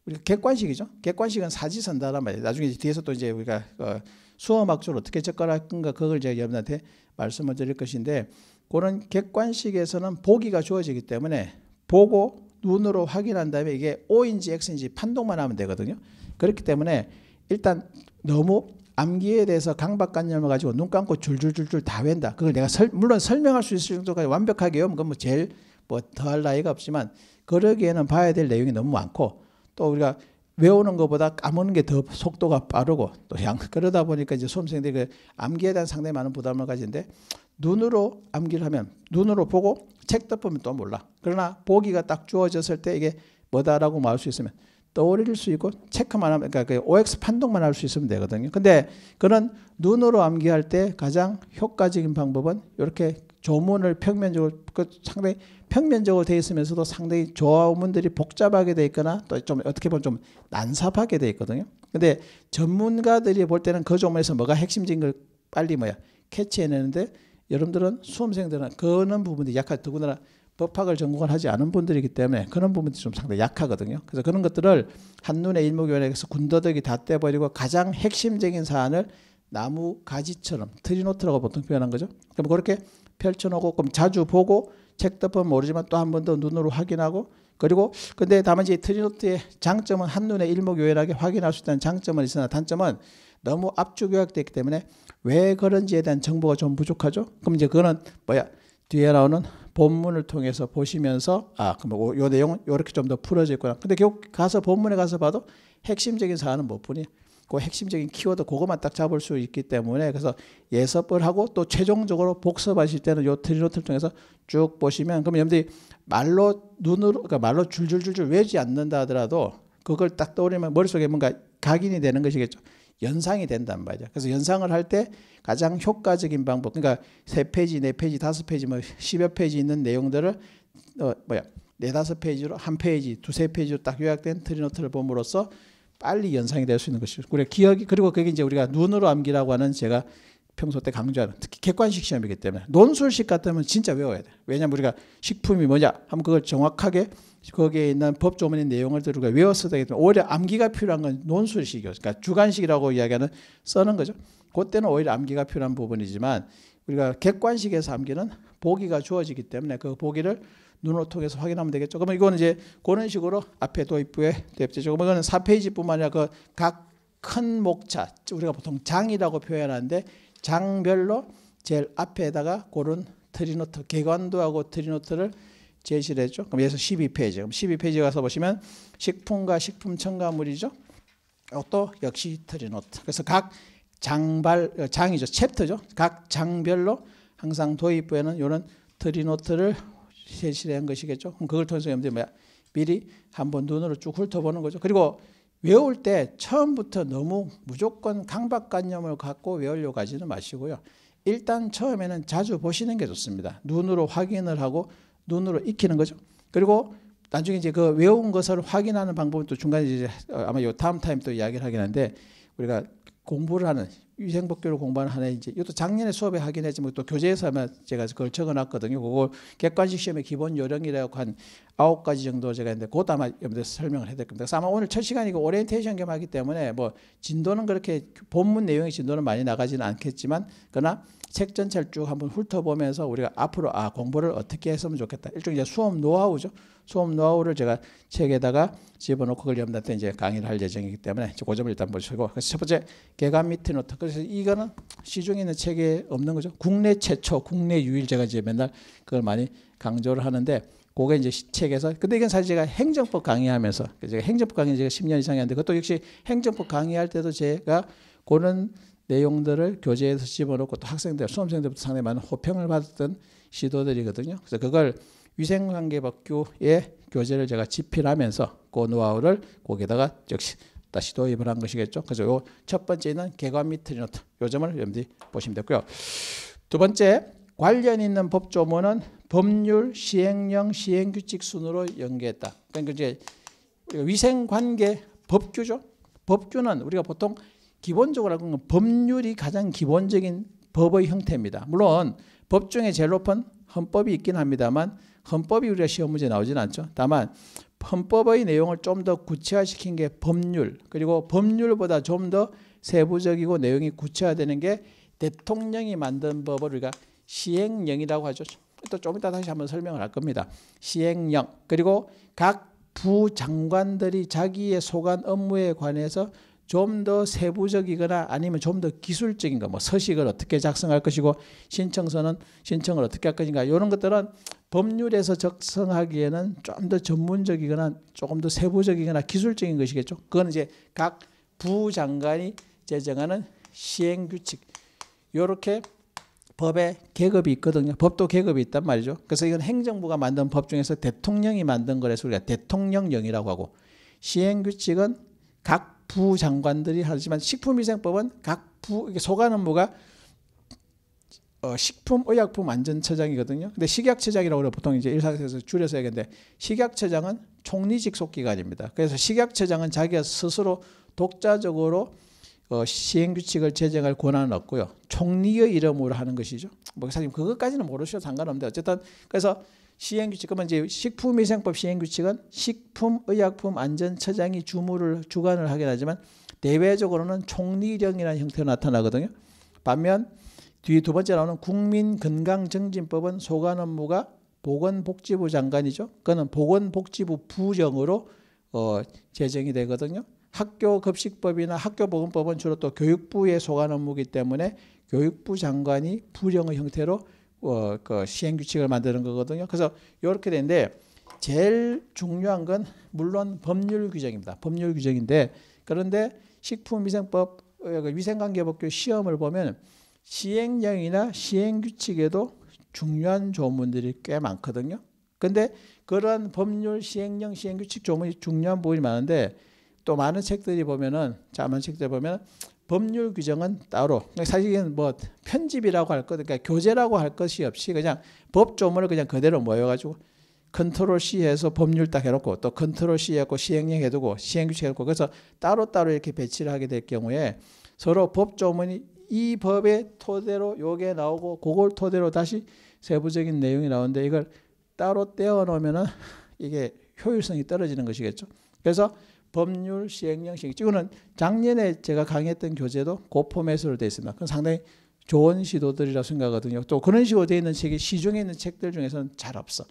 우리가 객관식이죠. 객관식은 사지선다란 말이에요. 나중에 뒤에서 또 이제 우리가 어, 수어막적으로 어떻게 접근할 건가 그걸 제가 여러분한테 말씀을 드릴 것인데 그런 객관식에서는 보기가 주어지기 때문에 보고 눈으로 확인한 다음에 이게 O인지 X인지 판독만 하면 되거든요. 그렇기 때문에 일단 너무 암기에 대해서 강박관념을 가지고 눈 감고 줄줄줄줄 다 외운다. 그걸 내가 설, 물론 설명할 수 있을 정도까지 완벽하게 외우면 그건 뭐 제일 뭐 더할 나위가 없지만 그러기에는 봐야 될 내용이 너무 많고 또 우리가 외우는 것보다 까먹는 게 더 속도가 빠르고 또 양 그러다 보니까 이제 수험생들이 그 암기에 대한 상당히 많은 부담을 가지는데 눈으로 암기를 하면 눈으로 보고 책 덮으면 또 몰라. 그러나 보기가 딱 주어졌을 때 이게 뭐다라고 말할 수 있으면 떠올릴 수 있고 체크만 하면 그러니까 그 OX 판독만 할 수 있으면 되거든요. 근데 그런 눈으로 암기할 때 가장 효과적인 방법은 이렇게 조문을 평면적으로 그 상당히 평면적으로 되어 있으면서도 상당히 조문들이 복잡하게 되어 있거나 또 좀 어떻게 보면 좀 난삽하게 되어 있거든요. 근데 전문가들이 볼 때는 그 조문에서 뭐가 핵심적인 걸 빨리 뭐야 캐치해내는데 여러분들은 수험생들은 그런 부분이 약하 더군다나 법학을 전공을 하지 않은 분들이기 때문에 그런 부분들이 좀 상당히 약하거든요. 그래서 그런 것들을 한눈에 일목요연해서 군더더기 다 떼버리고 가장 핵심적인 사안을 나무 가지처럼 tree note라고 보통 표현한 거죠. 그럼 그렇게 펼쳐놓고 그럼 자주 보고 책 덮으면 모르지만 또 한 번 더 눈으로 확인하고 그리고 근데 다만 이제 tree note의 장점은 한눈에 일목요연하게 확인할 수 있다는 장점은 있으나 단점은 너무 압축 요약되기 때문에 왜 그런지에 대한 정보가 좀 부족하죠. 그럼 이제 그거는 뭐야 뒤에 나오는 본문을 통해서 보시면서 아 그럼 요 내용 이렇게 좀 더 풀어져 있구나. 근데 결국 가서 본문에 가서 봐도 핵심적인 사안은 뭐 뿐이 그 핵심적인 키워드 그것만 딱 잡을 수 있기 때문에 그래서 예습을 하고 또 최종적으로 복습하실 때는 요 tree note를 통해서 쭉 보시면 그러면 여러분들이 말로 눈으로 그러니까 말로 줄줄줄줄 외지 않는다 하더라도 그걸 딱 떠올리면 머릿속에 뭔가 각인이 되는 것이겠죠. 연상이 된단 말이죠. 그래서 연상을 할 때 가장 효과적인 방법 그러니까 세 페이지, 네 페이지, 다섯 페이지 뭐 십여 페이지 있는 내용들을 어 뭐야 네 다섯 페이지로 한 페이지, 두세 페이지로 딱 요약된 tree note를 봄으로써 빨리 연상이 될 수 있는 것이죠. 우리가 기억이 그리고 그게 이제 우리가 눈으로 암기라고 하는 제가 평소 때 강조하는 특히 객관식 시험이기 때문에 논술식 같으면 진짜 외워야 돼. 왜냐하면 우리가 식품이 뭐냐 하면 그걸 정확하게 거기에 있는 법조문의 내용을 들고 외웠어야 되기 때문에 오히려 암기가 필요한 건 논술식이요. 그러니까 주관식이라고 이야기하는 써는 거죠. 그때는 오히려 암기가 필요한 부분이지만 우리가 객관식에서 암기는 보기가 주어지기 때문에 그 보기를 눈으로 통해서 확인하면 되겠죠. 그러면 이거는 이제 그런 식으로 앞에 도입부에 대입되죠. 그러면 이거는 4페이지뿐만 아니라 그 각 큰 목차 우리가 보통 장이라고 표현하는데 장별로 제일 앞에다가 고른 tree note 개관도하고 tree note를 제시를 했죠. 그럼 여기서 12페이지. 그럼 12페이지 가서 보시면 식품과 식품 첨가물이죠. 이것도 역시 tree note. 그래서 각 장발 어, 장이죠. chapter죠. 각 장별로 항상 도입부에는 이런 tree note를 제시를 한 것이겠죠. 그럼 그걸 통해서 여러분들이 뭐야? 미리 한번 눈으로 쭉 훑어보는 거죠. 그리고 외울 때 처음부터 너무 무조건 강박관념을 갖고 외우려고 하지는 마시고요. 일단 처음에는 자주 보시는 게 좋습니다. 눈으로 확인을 하고 눈으로 익히는 거죠. 그리고 나중에 이제 그 외운 것을 확인하는 방법은 또 중간에 이제 아마 요 다음 타임 또 이야기를 하긴 한데 우리가 공부를 하는 위생법규를 공부하는 하나 이제 이것도 작년에 수업에 하긴 했지만 또 교재에서 아마 제가 그걸 적어놨거든요. 그거 객관식 시험의 기본 요령이라고 한 아홉 가지 정도 제가 했는데 그것도 아마 여러분들 설명을 될 겁니다. 그래서 아마 오늘 첫 시간이고 오리엔테이션 겸 하기 때문에 뭐 진도는 그렇게 본문 내용의 진도는 많이 나가지는 않겠지만 그러나 책 전체를 쭉 한번 훑어보면서 우리가 앞으로 아 공부를 어떻게 했으면 좋겠다. 일종의 수업 노하우죠. 수업 노하우를 제가 책에다가 집어넣고 그걸 여러분들한테 이제 강의를 할 예정이기 때문에 그 점을 일단 보시고 그래서 첫 번째 개관 및 tree note 그래서 이거는 시중에 있는 책에 없는 거죠. 국내 최초, 국내 유일 제가 이제 맨날 그걸 많이 강조를 하는데 그게 이제 책에서 근데 이건 사실 제가 행정법 강의하면서 제가 행정법 강의 제가 10년 이상 했는데 그것도 역시 행정법 강의할 때도 제가 그런 내용들을 교재에서 집어넣고 또 학생들, 수험생들부터 상당히 많은 호평을 받았던 시도들이거든요. 그래서 그걸 위생관계법규의 교재를 제가 집필하면서 그 노하우를 거기다가 역시 다시 도입을 한 것이겠죠. 그래서 요 첫 번째는 개관 및 tree note 요 점을 여러분들이 보시면 되고요. 두 번째 관련 있는 법조문은 법률, 시행령, 시행규칙 순으로 연계했다. 그러니까 이제 위생관계 법규죠. 법규는 우리가 보통 기본적으로 하는 법률이 가장 기본적인 법의 형태입니다. 물론 법 중에 제일 높은 헌법이 있긴 합니다만 헌법이 우리가 시험 문제 나오진 않죠. 다만 헌법의 내용을 좀 더 구체화시킨 게 법률 그리고 법률보다 좀 더 세부적이고 내용이 구체화되는 게 대통령이 만든 법을 우리가 시행령이라고 하죠. 또 좀 이따 다시 한번 설명을 할 겁니다. 시행령 그리고 각 부장관들이 자기의 소관 업무에 관해서 좀더 세부적이거나 아니면 좀 더 기술적인 거, 뭐 서식을 어떻게 작성할 것이고 신청서는 신청을 어떻게 할 것인가 이런 것들은 법률에서 작성하기에는 좀 더 전문적이거나 조금 더 세부적이거나 기술적인 것이겠죠. 그건 이제 각 부장관이 제정하는 시행 규칙 이렇게 법에 계급이 있거든요. 법도 계급이 있단 말이죠. 그래서 이건 행정부가 만든 법 중에서 대통령이 만든 거라서 우리가 대통령령이라고 하고 시행 규칙은 각 부장관들이 하지만 식품위생법은 각 부 소관 업무가 어, 식품의약품안전처장이거든요. 근데 식약처장이라고 보통 이제 일상에서 줄여서 얘기하는데 식약처장은 총리 직 속 기관입니다. 그래서 식약처장은 자기가 스스로 독자적으로 어, 시행규칙을 제정할 권한은 없고요. 총리의 이름으로 하는 것이죠. 뭐 사실 그것까지는 모르셔도 상관없는데 어쨌든 그래서 시행규칙 그러면 이제 식품위생법 시행규칙은 식품의약품안전처장이 주무를 주관을 하긴 하지만 대외적으로는 총리령이라는 형태로 나타나거든요. 반면 뒤두 번째 나오는 국민건강증진법은 소관 업무가 보건복지부 장관이죠. 그거는 보건복지부 부정으로 어, 제정이 되거든요. 학교급식법이나 학교보건법은 주로 또 교육부의 소관 업무이기 때문에 교육부 장관이 부정의 형태로 어, 그 시행 규칙을 만드는 거거든요. 그래서 이렇게 되는데 제일 중요한 건 물론 법률 규정입니다. 법률 규정인데 그런데 식품위생법 어, 그 위생관계법규 시험을 보면 시행령이나 시행규칙에도 중요한 조문들이 꽤 많거든요. 근데 그러한 법률 시행령 시행규칙 조문이 중요한 부분이 많은데 또 많은 책들이 보면은 자만 책들 보면 법률 규정은 따로 사실은 뭐 편집이라고 할 것, 그러니까 교재라고 할 것이 없이 그냥 법 조문을 그냥 그대로 모여가지고 control C 해서 법률 딱 해놓고 또 control C 해고 시행령 해두고 시행규칙 해놓고 그래서 따로따로 이렇게 배치를 하게 될 경우에 서로 법 조문이 이 법의 토대로 요게 나오고 그걸 토대로 다시 세부적인 내용이 나오는데 이걸 따로 떼어 놓으면은 이게 효율성이 떨어지는 것이겠죠. 그래서 법률 시행 이거는 작년에 제가 강의했던 교재도 그 포맷으로 되어 있습니다. 그건 상당히 좋은 시도들이라 생각하거든요. 또 그런 식으로 되어 있는 책이 시중에 있는 책들 중에서는 잘 없어.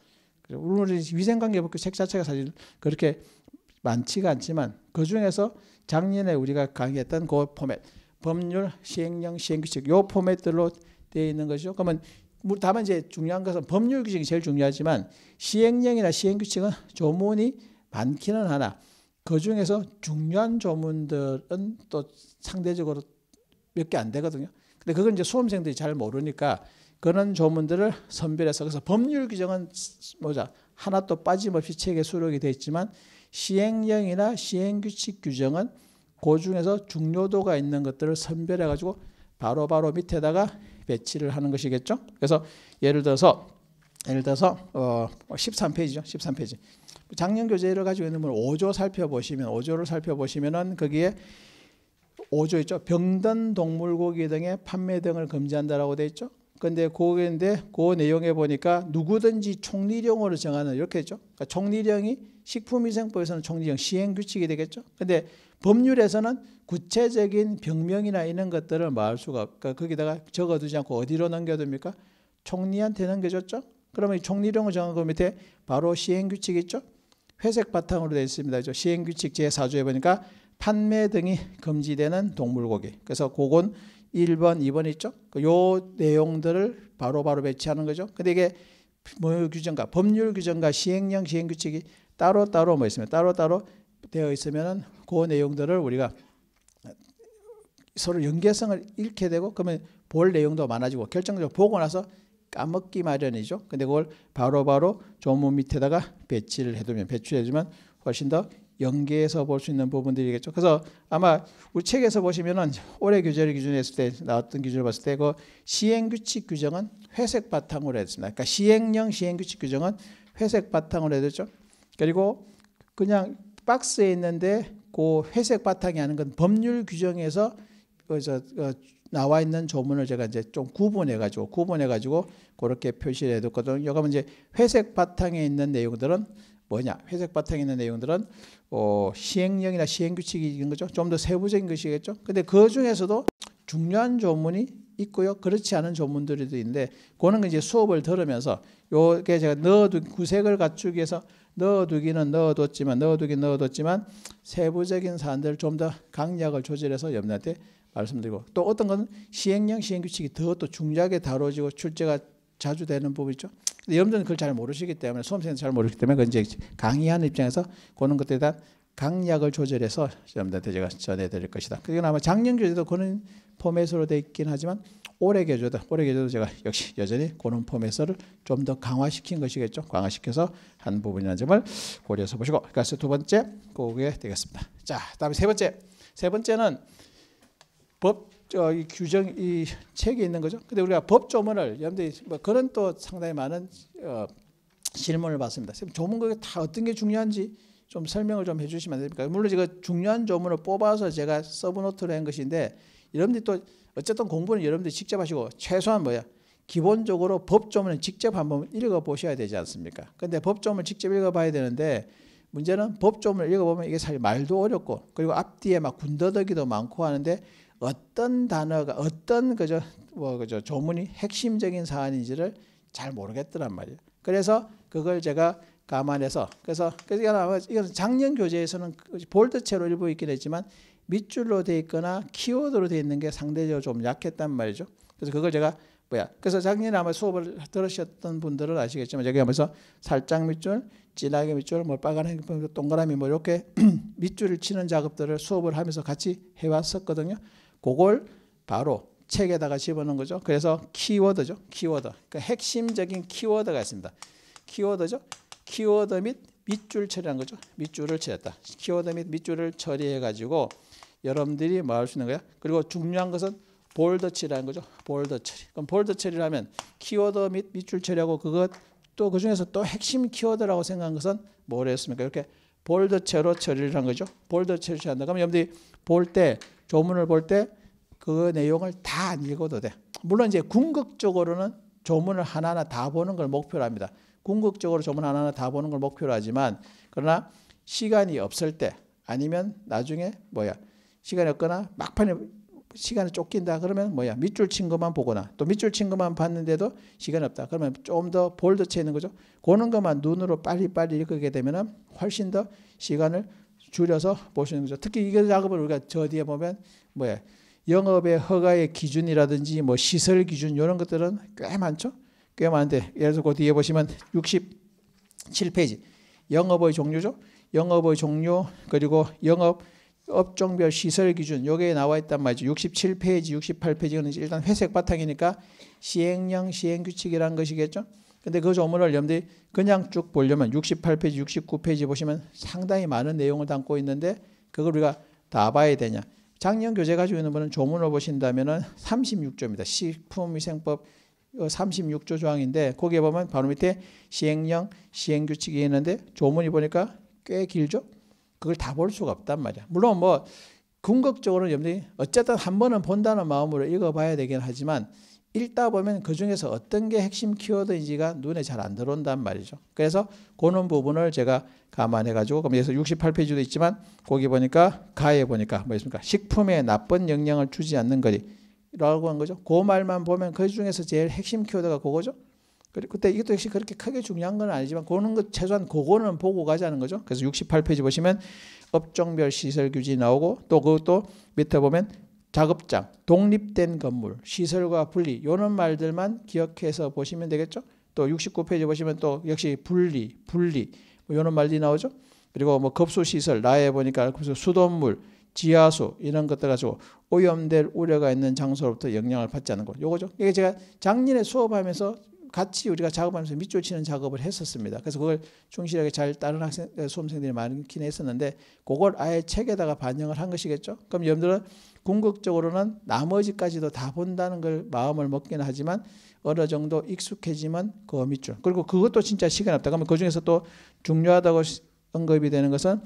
우리 위생관계법규 책 자체가 사실 그렇게 많지가 않지만 그 중에서 작년에 우리가 강의했던 그 포맷 법률 시행령 시행규칙 요 포맷들로 되어 있는 것이죠. 그러면 다만 이제 중요한 것은 법률 규칙이 제일 중요하지만 시행령이나 시행규칙은 조문이 많기는 하나 그 중에서 중요한 조문들은 또 상대적으로 몇 개 안 되거든요. 근데 그건 이제 수험생들이 잘 모르니까 그런 조문들을 선별해서 그래서 법률 규정은 뭐자 하나 또 빠짐없이 책에 수록이 되어 있지만 시행령이나 시행규칙 규정은 그 중에서 중요도가 있는 것들을 선별해 가지고 바로 바로 밑에다가 배치를 하는 것이겠죠. 그래서 예를 들어서 예를 들어서 어 13페이지죠. 13페이지. 작년 교재를 가지고 있는 분 5조 살펴보시면 5조를 살펴보시면은 거기에 5조 있죠. 병든 동물 고기 등의 판매 등을 금지한다라고 돼 있죠. 근데 그게인데 그 내용에 보니까 누구든지 총리령으로 정하는 이렇게 했죠. 그러니까 총리령이 식품위생법에서는 총리령 시행 규칙이 되겠죠. 근데 법률에서는 구체적인 병명이나 이런 것들을 말할 수가 없. 그러니까 거기다가 적어두지 않고 어디로 넘겨둡니까? 총리한테 넘겨줬죠. 그러면 총리령을 정한 그 밑에 바로 시행 규칙 있죠. 회색 바탕으로 되어 있습니다. 시행 규칙 제 4조에 보니까 판매 등이 금지되는 동물고기. 그래서 그건 1번, 2번 있죠. 그요 내용들을 바로바로 바로 배치하는 거죠. 근데 이게 뭐 규정과 법률 규정과 시행령 시행 규칙이 따로따로 뭐 있으면 따로따로 되어 있으면은 그 내용들을 우리가 서로 연계성을 잃게 되고 그러면 볼 내용도 많아지고 결정적으로 보고 나서 까먹기 마련이죠. 근데 그걸 바로바로 바로 조문 밑에다가 배치를 해두면 배치해주면 훨씬 더 연계해서 볼 수 있는 부분들이겠죠. 그래서 아마 우리 책에서 보시면은 올해 교재를 기준했을 때 나왔던 기준을 봤을 때 그 시행 규칙 규정은 회색 바탕으로 했습니다. 그러니까 시행령 시행 규칙 규정은 회색 바탕으로 해뒀죠. 그리고 그냥 박스에 있는데 그 회색 바탕이 아닌 건 법률 규정에서 그저 어, 나와 있는 조문을 제가 이제 좀 구분해 가지고 구분해 가지고 그렇게 표시를 해뒀거든요. 여기 이제 회색 바탕에 있는 내용들은 뭐냐? 회색 바탕에 있는 내용들은 어, 시행령이나 시행규칙인 거죠. 좀 더 세부적인 것이겠죠. 근데 그 중에서도 중요한 조문이 있고요. 그렇지 않은 조문들이 있는데 그거는 이제 수업을 들으면서 요게 제가 넣어두 구색을 갖추기 위해서 넣어두기는 넣어뒀지만 넣어두긴 넣어뒀지만 세부적인 사안들을 좀 더 강약을 조절해서 여러분한테 말씀드리고 또 어떤 건 시행령 시행규칙이 더 또 중요하게 다뤄지고 출제가 자주 되는 부분이죠. 근데 여러분들은 그걸 잘 모르시기 때문에 수험생은 잘 모르기 때문에 그 이제 강의하는 입장에서 그런 것들에 대한 강약을 조절해서 여러분들한테 제가 전해드릴 것이다. 그건 아마 작년 교재도 그런 포맷으로 되어 있긴 하지만 올해 교재도 올해 교재도 제가 역시 여전히 그런 포맷을 좀 더 강화시킨 것이겠죠. 강화시켜서 한 부분이라는 점을 고려해서 보시고 그래서 두 번째 그게 되겠습니다. 자, 다음에 세 번째 세 번째는 법 저, 이 규정 이 책에 있는 거죠. 근데 우리가 법 조문을 여러분들이 뭐 그런 또 상당히 많은 어, 질문을 받습니다. 조문 그게 다 어떤 게 중요한지 좀 설명을 좀 해주시면 안 됩니까? 물론 제가 중요한 조문을 뽑아서 제가 서브노트를 한 것인데 여러분들이 또 어쨌든 공부는 여러분들이 직접 하시고 최소한 뭐야 기본적으로 법 조문을 직접 한번 읽어 보셔야 되지 않습니까? 근데 법 조문을 직접 읽어 봐야 되는데 문제는 법 조문을 읽어 보면 이게 사실 말도 어렵고 그리고 앞뒤에 막 군더더기도 많고 하는데 어떤 단어가 어떤 그저 뭐 그저 조문이 핵심적인 사안인지를 잘 모르겠더란 말이에요. 그래서 그걸 제가 감안해서 그래서 그래서 이건 작년 교재에서는 볼드체로 일부 있긴 했지만 밑줄로 돼 있거나 키워드로 돼 있는 게 상대적으로 좀 약했단 말이죠. 그래서 그걸 제가 뭐야. 그래서 작년에 아마 수업을 들으셨던 분들은 아시겠지만 여기 하면서 살짝 밑줄, 진하게 밑줄, 뭐 빨간 동그라미 뭐 이렇게 밑줄을 치는 작업들을 수업을 하면서 같이 해왔었거든요. 그걸 바로 책에다가 집어넣은 거죠. 그래서 키워드죠. 키워드. 그 핵심적인 키워드가 있습니다. 키워드죠. 키워드 및 밑줄 처리한 거죠. 밑줄을 처리했다. 키워드 및 밑줄을 처리해 가지고 여러분들이 뭐 할 수 있는 거야. 그리고 중요한 것은 bold 처리라는 거죠. bold 처리. 그럼 bold 처리를 하면 키워드 및 밑줄 처리하고 그것 또 그중에서 또 핵심 키워드라고 생각한 것은 뭐랬습니까? 이렇게 볼더체로 처리를 한 거죠. 볼더 처리를 한다. 그럼 여러분들이 볼 때 조문을 볼 때 그 내용을 다 안 읽어도 돼. 물론 이제 궁극적으로는 조문을 하나하나 다 보는 걸 목표로 합니다. 궁극적으로 조문 하나하나 다 보는 걸 목표로 하지만 그러나 시간이 없을 때 아니면 나중에 뭐야 시간이 없거나 막판에 시간이 쫓긴다. 그러면 뭐야? 밑줄 친 것만 보거나 또 밑줄 친 것만 봤는데도 시간이 없다. 그러면 좀 더 볼드 채는 거죠. 그는 것만 눈으로 빨리빨리 읽게 되면 훨씬 더 시간을 줄여서 보시는 거죠. 특히 이거 작업을 우리가 저 뒤에 보면 뭐야? 영업의 허가의 기준이라든지 뭐 시설 기준 이런 것들은 꽤 많죠? 꽤 많은데 예를 들어 그 뒤에 보시면 67페이지. 영업의 종류죠? 영업의 종류 그리고 영업 업종별 시설 기준 요게 나와 있단 말이죠. 67페이지, 68페이지는 일단 회색 바탕이니까 시행령, 시행규칙이라는 것이겠죠. 근데 그 조문을 여러분들이 그냥 쭉 보려면 68페이지, 69페이지 보시면 상당히 많은 내용을 담고 있는데 그걸 우리가 다 봐야 되냐. 작년 교재 가지고 있는 분은 조문을 보신다면은 36조입니다. 식품위생법 36조 조항인데 거기에 보면 바로 밑에 시행령, 시행규칙이 있는데 조문이 보니까 꽤 길죠. 그걸 다 볼 수가 없단 말이야. 물론 뭐 궁극적으로 여러분들이 어쨌든 한 번은 본다는 마음으로 읽어봐야 되긴 하지만 읽다 보면 그 중에서 어떤 게 핵심 키워드인지가 눈에 잘 안 들어온단 말이죠. 그래서 그런 부분을 제가 감안해 가지고 그럼 여기서 68페이지도 있지만 거기 보니까 가에 보니까 뭐 있습니까? 식품에 나쁜 영향을 주지 않는 거리라고 한 거죠. 그 말만 보면 그 중에서 제일 핵심 키워드가 그거죠. 그리고 그때 이것도 역시 그렇게 크게 중요한 건 아니지만 그런 것 최소한 그거는 보고 가자는 거죠. 그래서 68페이지 보시면 업종별 시설 규칙이 나오고 또 그것도 밑에 보면 작업장, 독립된 건물, 시설과 분리 이런 말들만 기억해서 보시면 되겠죠. 또 69페이지 보시면 또 역시 분리, 분리 뭐 이런 말들이 나오죠. 그리고 뭐 급수 시설 나에 보니까 수돗물, 지하수 이런 것들 가지고 오염될 우려가 있는 장소로부터 영향을 받지 않는 것. 요거죠. 이게 제가 작년에 수업하면서 같이 우리가 작업하면서 밑줄 치는 작업을 했었습니다. 그래서 그걸 충실하게 잘 다른 학생 수험생들이 많긴 했었는데 그걸 아예 책에다가 반영을 한 것이겠죠. 그럼 여러분들은 궁극적으로는 나머지까지도 다 본다는 걸 마음을 먹기는 하지만 어느 정도 익숙해지면 그 밑줄. 그리고 그것도 진짜 시간 없다. 그러면 그 중에서 또 중요하다고 언급이 되는 것은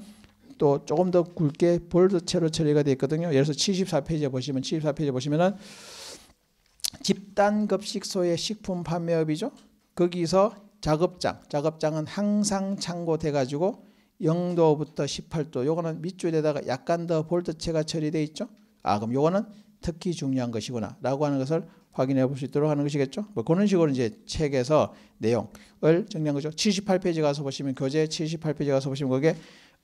또 조금 더 굵게 볼드체로 처리가 되어 있거든요. 예를 들어서 74페이지에 보시면 74페이지에 보시면은 집단급식소의 식품 판매업이죠. 거기서 작업장, 작업장은 항상 참고돼 가지고 0도부터 18도. 요거는 밑줄에다가 약간 더 볼트체가 처리돼 있죠. 아, 그럼 요거는 특히 중요한 것이구나라고 하는 것을 확인해 볼 수 있도록 하는 것이겠죠. 뭐 그런 식으로 이제 책에서 내용을 정리한 거죠. 78페이지 가서 보시면 교재 78페이지 가서 보시면 거기에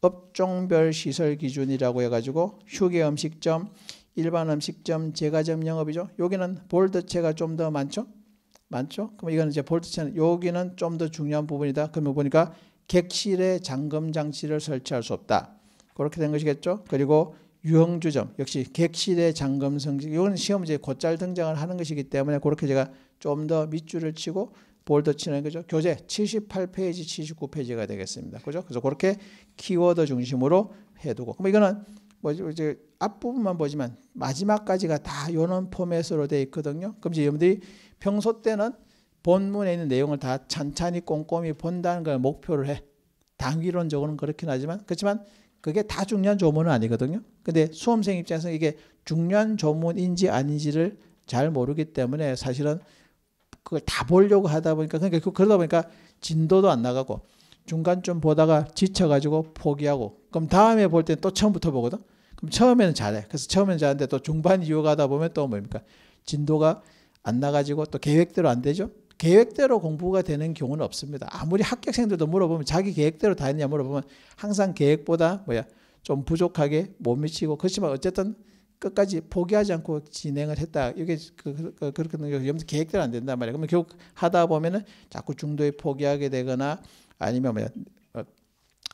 업종별 시설 기준이라고 해가지고 휴게 음식점, 일반 음식점, 제과점 영업이죠. 여기는 볼드체가 좀 더 많죠. 많죠. 그럼 이거는 이제 볼드체는 여기는 좀 더 중요한 부분이다. 그러면 보니까 객실에 잠금 장치를 설치할 수 없다. 그렇게 된 것이겠죠. 그리고 유형주점 역시 객실의 잠금 성직 이거는 시험 문제 곧잘 등장을 하는 것이기 때문에 그렇게 제가 좀 더 밑줄을 치고 볼더 치는 거죠. 교재 78페이지, 79페이지가 되겠습니다. 그죠? 그래서 그렇게 키워드 중심으로 해두고. 그럼 이거는 뭐 이제 앞부분만 보지만 마지막까지가 다 요런 포맷으로 되어 있거든요. 그럼 이제 여러분들이 평소 때는 본문에 있는 내용을 다 찬찬히 꼼꼼히 본다는 걸 목표를 해. 당위론적으로는 그렇긴 하지만 그렇지만 그게 다 중요한 조문은 아니거든요. 근데 수험생 입장에서 이게 중요한 조문인지 아닌지를 잘 모르기 때문에 사실은 그걸 다 보려고 하다 보니까 그러니까 그 그러다 보니까 진도도 안 나가고 중간쯤 보다가 지쳐가지고 포기하고 그럼 다음에 볼 때 또 처음부터 보거든. 그럼 처음에는 잘해. 그래서 처음에는 잘하는데 또 중반 이어가다 보면 또 뭡니까? 진도가 안 나가지고 또 계획대로 안 되죠. 계획대로 공부가 되는 경우는 없습니다. 아무리 합격생들도 물어보면 자기 계획대로 다 했냐 물어보면 항상 계획보다 뭐야 좀 부족하게 못 미치고 그렇지만 어쨌든 끝까지 포기하지 않고 진행을 했다. 이게 그, 그, 그렇게 여러분 계획대로 안 된단 말이에요. 그러면 결국 하다 보면은 자꾸 중도에 포기하게 되거나 아니면 뭐야 어,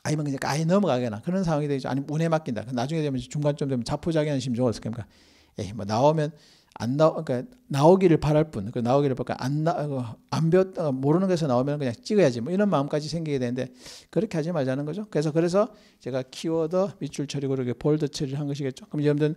아니면 그냥 아예 넘어가거나 그런 상황이 되죠. 아니면 운에 맡긴다. 나중에 되면 중간쯤 되면 자포자기하는 심정이 어떻게 됩니까? 에이 뭐 나오면 안 나오 그러니까 나오기를 바랄 뿐. 그 나오기를 바랄 안나 어, 안 배웠 어, 모르는 것에서 나오면 그냥 찍어야지. 뭐 이런 마음까지 생기게 되는데 그렇게 하지 말자는 거죠. 그래서 그래서 제가 키워드 밑줄 처리고 이렇게 볼드 처리를 한 것이겠죠. 그럼 여러분들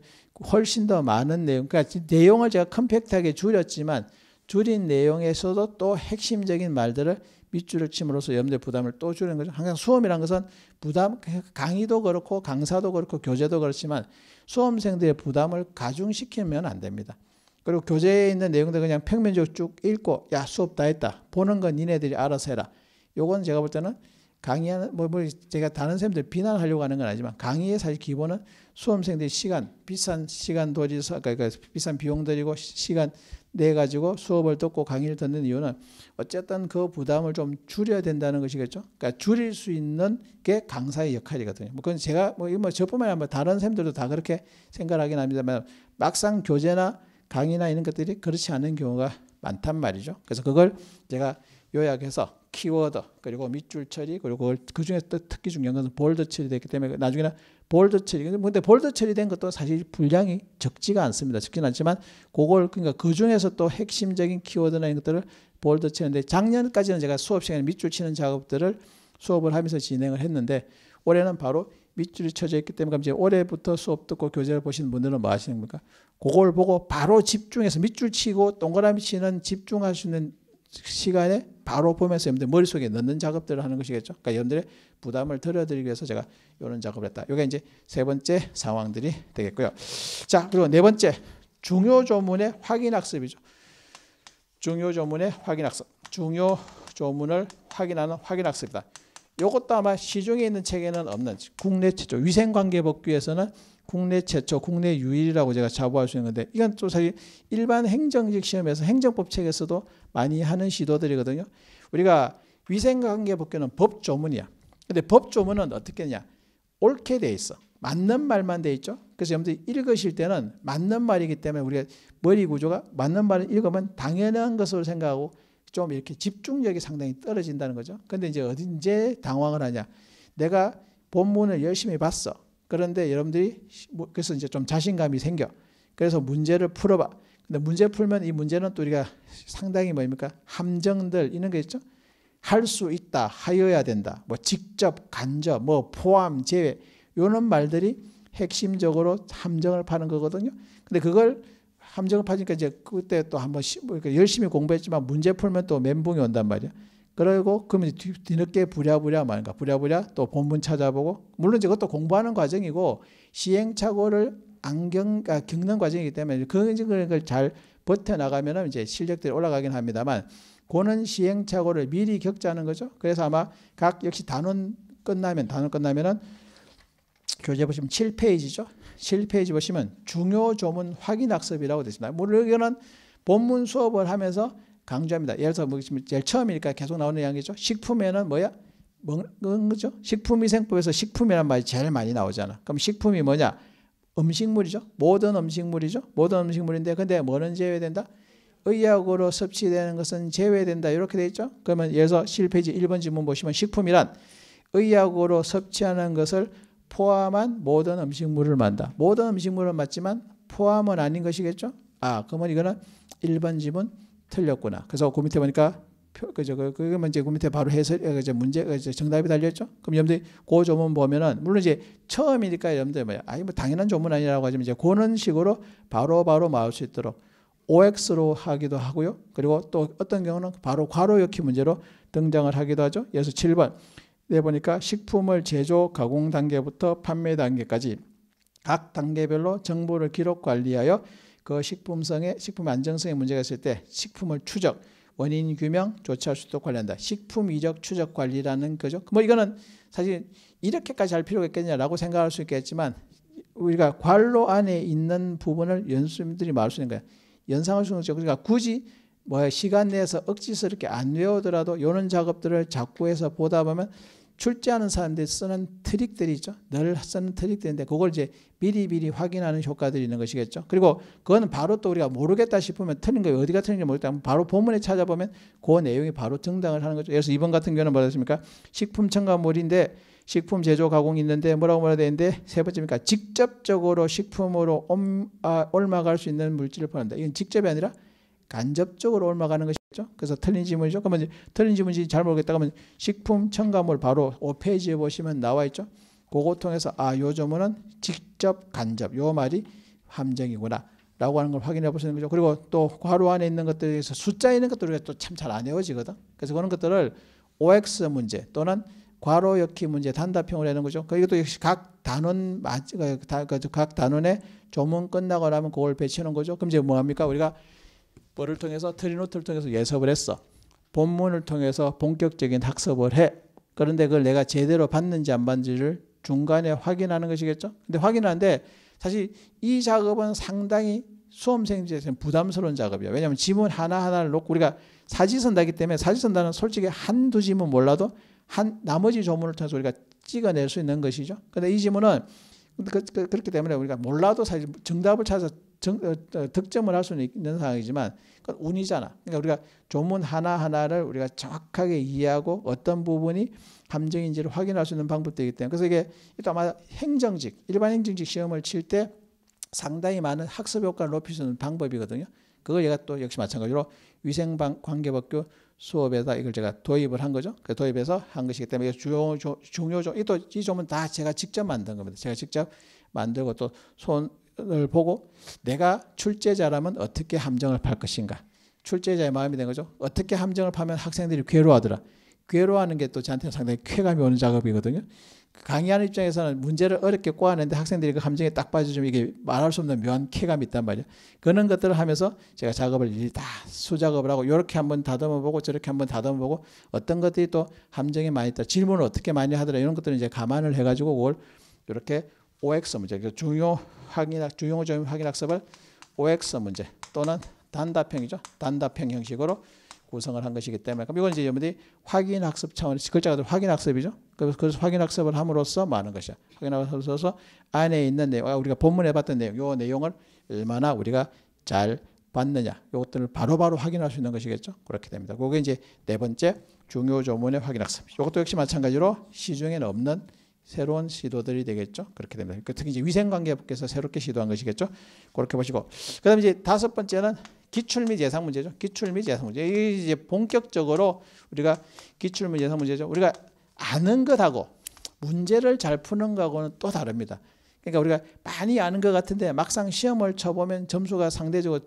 훨씬 더 많은 내용 그러니까 내용을 제가 컴팩트하게 줄였지만 줄인 내용에서도 또 핵심적인 말들을 밑줄을 침으로써 여러분들 부담을 또 줄이는 거죠. 항상 수험이란 것은 부담 강의도 그렇고 강사도 그렇고 교재도 그렇지만 수험생들의 부담을 가중시키면 안 됩니다. 그리고 교재에 있는 내용들 그냥 평면적으로 쭉 읽고 야 수업 다 했다. 보는 건 니네들이 알아서 해라. 요건 제가 볼 때는 강의하는 뭐, 뭐 제가 다른 선생님들 비난하려고 하는 건 아니지만 강의의 사실 기본은 수험생들이 시간 비싼 시간 도지서 그러니까 비싼 비용 들이고 시간 내 가지고 수업을 듣고 강의를 듣는 이유는 어쨌든 그 부담을 좀 줄여야 된다는 것이겠죠. 그러니까 줄일 수 있는 게 강사의 역할이거든요. 뭐 그건 제가 뭐 뭐 저뿐만 아니라 뭐 다른 쌤들도 다 그렇게 생각하긴 합니다만 막상 교재나 강의나 이런 것들이 그렇지 않은 경우가 많단 말이죠. 그래서 그걸 제가 요약해서 키워드 그리고 밑줄 처리 그리고 그 중에 또 특히 중요한 것은 bold 처리됐기 때문에 나중에는 bold 처리 근데 bold 처리된 것도 사실 분량이 적지가 않습니다. 적지는 않지만 그걸 그러니까 그 중에서 또 핵심적인 키워드나 이런 것들을 bold 처리인데 작년까지는 제가 수업 시간에 밑줄 치는 작업들을 수업을 하면서 진행을 했는데 올해는 바로 밑줄이 쳐져 있기 때문에 이제 올해부터 수업 듣고 교재를 보시는 분들은 뭐 하시는 겁니까? 그걸 보고 바로 집중해서 밑줄 치고 동그라미 치는 집중할 수 있는 시간에 바로 보면서 여러분들 머릿속에 넣는 작업들을 하는 것이겠죠. 그러니까 여러분들의 부담을 덜어드리기 위해서 제가 이런 작업을 했다. 이게 이제 세 번째 상황들이 되겠고요. 자, 그리고 네 번째 중요 조문의 확인 학습이죠. 중요 조문의 확인 학습. 중요 조문을 확인하는 확인 학습이다. 이것도 아마 시중에 있는 책에는 없는 국내 최초 위생관계법규에서는 국내 최초, 국내 유일이라고 제가 자부할 수 있는 건데 이건 또 사실 일반 행정직 시험에서 행정법 책에서도 많이 하는 시도들이거든요. 우리가 위생관계법규는 법조문이야. 근데 법조문은 어떻게 하냐? 옳게 돼 있어. 맞는 말만 돼 있죠. 그래서 여러분들 읽으실 때는 맞는 말이기 때문에 우리가 머리 구조가 맞는 말을 읽으면 당연한 것으로 생각하고 좀 이렇게 집중력이 상당히 떨어진다는 거죠. 근데 이제 언제 당황을 하냐? 내가 본문을 열심히 봤어. 그런데 여러분들이 뭐 그래서 이제 좀 자신감이 생겨. 그래서 문제를 풀어봐. 근데 문제 풀면 이 문제는 또 우리가 상당히 뭐입니까? 함정들 이런 게 있죠. 할 수 있다, 하여야 된다, 뭐 직접, 간접, 뭐 포함, 제외 이런 말들이 핵심적으로 함정을 파는 거거든요. 근데 그걸 함정을 파니까 이제 그때 또 한번 뭐 열심히 공부했지만 문제 풀면 또 멘붕이 온단 말이야. 그리고 그러면 뒤늦게 부랴부랴 말인가 부랴부랴 또 본문 찾아보고 물론 이제 그것도 공부하는 과정이고 시행착오를 안경 아, 겪는 과정이기 때문에 그걸 잘 버텨 나가면은 이제 실력들이 올라가긴 합니다만 고는 시행착오를 미리 겪자는 거죠. 그래서 아마 각 역시 단원 끝나면 단원 끝나면은 교재 보시면 7페이지죠. 7페이지 보시면 중요 조문 확인 학습이라고 되어 있습니다. 물론 이거는 본문 수업을 하면서 강조합니다. 예를 들어서 뭐 제일 처음이니까 계속 나오는 이야기죠. 식품에는 뭐야? 먹는 거죠. 식품위생법에서 식품이란 말이 제일 많이 나오잖아. 그럼 식품이 뭐냐? 음식물이죠. 모든 음식물이죠. 모든 음식물인데 근데 뭐는 제외된다? 의약으로 섭취되는 것은 제외된다. 이렇게 돼 있죠. 그러면 예를 들어서 실페이지 1번 지문 보시면 식품이란 의약으로 섭취하는 것을 포함한 모든 음식물을 만다. 모든 음식물은 맞지만 포함은 아닌 것이겠죠. 아, 그러면 이거는 1번 지문 틀렸구나. 그래서 그 밑에 보니까 그저 그 그러면 이제 그 밑에 바로 해설 이제 문제 이제 정답이 달렸죠. 그럼 여러분들 그 조문 보면은 물론 이제 처음이니까 여러분들 뭐야 아니 뭐 당연한 조문 아니라고 하지만 이제 그런 식으로 바로 바로 마을 수 있도록 OX로 하기도 하고요. 그리고 또 어떤 경우는 바로 괄호 역기 문제로 등장을 하기도 하죠. 그래서 7번 내 보니까 식품을 제조 가공 단계부터 판매 단계까지 각 단계별로 정보를 기록 관리하여 그 식품성의 식품 안정성에 문제가 있을 때 식품을 추적, 원인 규명, 조치할 수 있도록 관리한다. 식품 이적 추적 관리라는 거죠. 뭐 이거는 사실 이렇게까지 할 필요가 있겠냐라고 생각할 수 있겠지만 우리가 관로 안에 있는 부분을 연수님들이 말할 수 있는 거야. 연상할 수 있는 거죠. 그러니까 굳이 뭐 시간 내에서 억지스럽게 안 외우더라도 이런 작업들을 자꾸 해서 보다 보면 출제하는 사람들이 쓰는 트릭들이 있죠. 늘 쓰는 트릭들인데 그걸 이제 미리 미리 확인하는 효과들이 있는 것이겠죠. 그리고 그거는 바로 또 우리가 모르겠다 싶으면 틀린 거 어디가 틀린지 모르겠다 바로 본문에 찾아보면 그 내용이 바로 등장을 하는 거죠. 그래서 이번 같은 경우는 뭐였습니까? 식품 첨가물인데 식품 제조 가공이 있는데 뭐라고 말해야 되는데 세 번째니까 직접적으로 식품으로 옴, 아, 옮아갈 수 있는 물질을 포함한다. 이건 직접이 아니라 간접적으로 옮아가는 것이죠. 그래서 틀린 지문이죠. 그러면 틀린 지문인지 잘 모르겠다 그러면 식품 첨가물 바로 5페이지에 보시면 나와 있죠. 그거 통해서 아, 요 조문은 직접 간접 요 말이 함정이구나. 라고 하는 걸 확인해 보시는 거죠. 그리고 또 괄호 안에 있는 것들에서 숫자 있는 것들 우리가 또 참 잘 안 외워지거든. 그래서 그런 것들을 OX 문제 또는 괄호 역기 문제 단답형으로 하는 거죠. 그 이것도 역시 각 단원 그그각 단원의 조문 끝나고 나면 그걸 배치하는 거죠. 그럼 이제 뭐 합니까? 우리가 뭐를 통해서 트리노트를 통해서 예습을 했어. 본문을 통해서 본격적인 학습을 해. 그런데 그걸 내가 제대로 받는지 안 받는지를 중간에 확인하는 것이겠죠. 근데 확인하는데 사실 이 작업은 상당히 수험생들에게는 부담스러운 작업이야. 왜냐하면 지문 하나하나를 놓고 우리가 사지선다기 때문에 사지선다는 솔직히 한두 지문 몰라도 한 나머지 조문을 통해서 우리가 찍어낼 수 있는 것이죠. 근데 이 지문은 그, 그, 그렇기 때문에 우리가 몰라도 사실 정답을 찾아 정, 어, 어, 득점을 할 수는 있는 상황이지만 그건 운이잖아. 그러니까 우리가 조문 하나 하나를 우리가 정확하게 이해하고 어떤 부분이 함정인지를 확인할 수 있는 방법도 있기 때문에 그래서 이게 또 아마 행정직 일반 행정직 시험을 칠 때 상당히 많은 학습 효과를 높일 수 있는 방법이거든요. 그걸 얘가 또 역시 마찬가지로 위생관계법규 수업에다 이걸 제가 도입을 한 거죠. 그 도입해서 한 것이기 때문에 주요 중요 이 또 이 점은 다 제가 직접 만든 겁니다. 제가 직접 만들고 또 손 을 보고 내가 출제자라면 어떻게 함정을 팔 것인가. 출제자의 마음이 된 거죠. 어떻게 함정을 파면 학생들이 괴로워하더라. 괴로워하는 게 또 저한테는 상당히 쾌감이 오는 작업이거든요. 강의하는 입장에서는 문제를 어렵게 꼬아내는데 학생들이 그 감정에 딱 빠져주면 이게 말할 수 없는 묘한 쾌감이 있단 말이에요. 그런 것들을 하면서 제가 작업을 일일이 다 수작업을 하고 이렇게 한번 다듬어 보고 저렇게 한번 다듬어 보고 어떤 것들이 또 함정이 많이 있다. 질문을 어떻게 많이 하더라. 이런 것들을 이제 감안을 해가지고 그걸 이렇게 OX 문제, 중요 확인, 중요 점 확인 학습을 OX 문제 또는 단답형이죠. 단답형 형식으로 구성을 한 것이기 때문에 그럼 이건 이제 여러분들이 확인 학습 차원 글자가 확인 학습이죠. 그래서 확인 학습을 함으로써 많은 것이야. 확인 학습을 안에 있는 내용, 아, 우리가 본문에 봤던 내용, 요 내용을 얼마나 우리가 잘 봤느냐, 이것들을 바로바로 확인할 수 있는 것이겠죠. 그렇게 됩니다. 그게 이제 네 번째 중요 조문의 확인 학습. 이것도 역시 마찬가지로 시중에는 없는 새로운 시도들이 되겠죠. 그렇게 됩니다. 그 특히 이제 위생관계법께서 새롭게 시도한 것이겠죠. 그렇게 보시고, 그다음에 이제 다섯 번째는 기출 및 예상 문제죠. 기출 및 예상 문제. 이 이제 본격적으로 우리가 기출 및 예상 문제죠. 우리가 아는 것하고 문제를 잘 푸는 거하고는 또 다릅니다. 그러니까 우리가 많이 아는 것 같은데 막상 시험을 쳐보면 점수가 상대적으로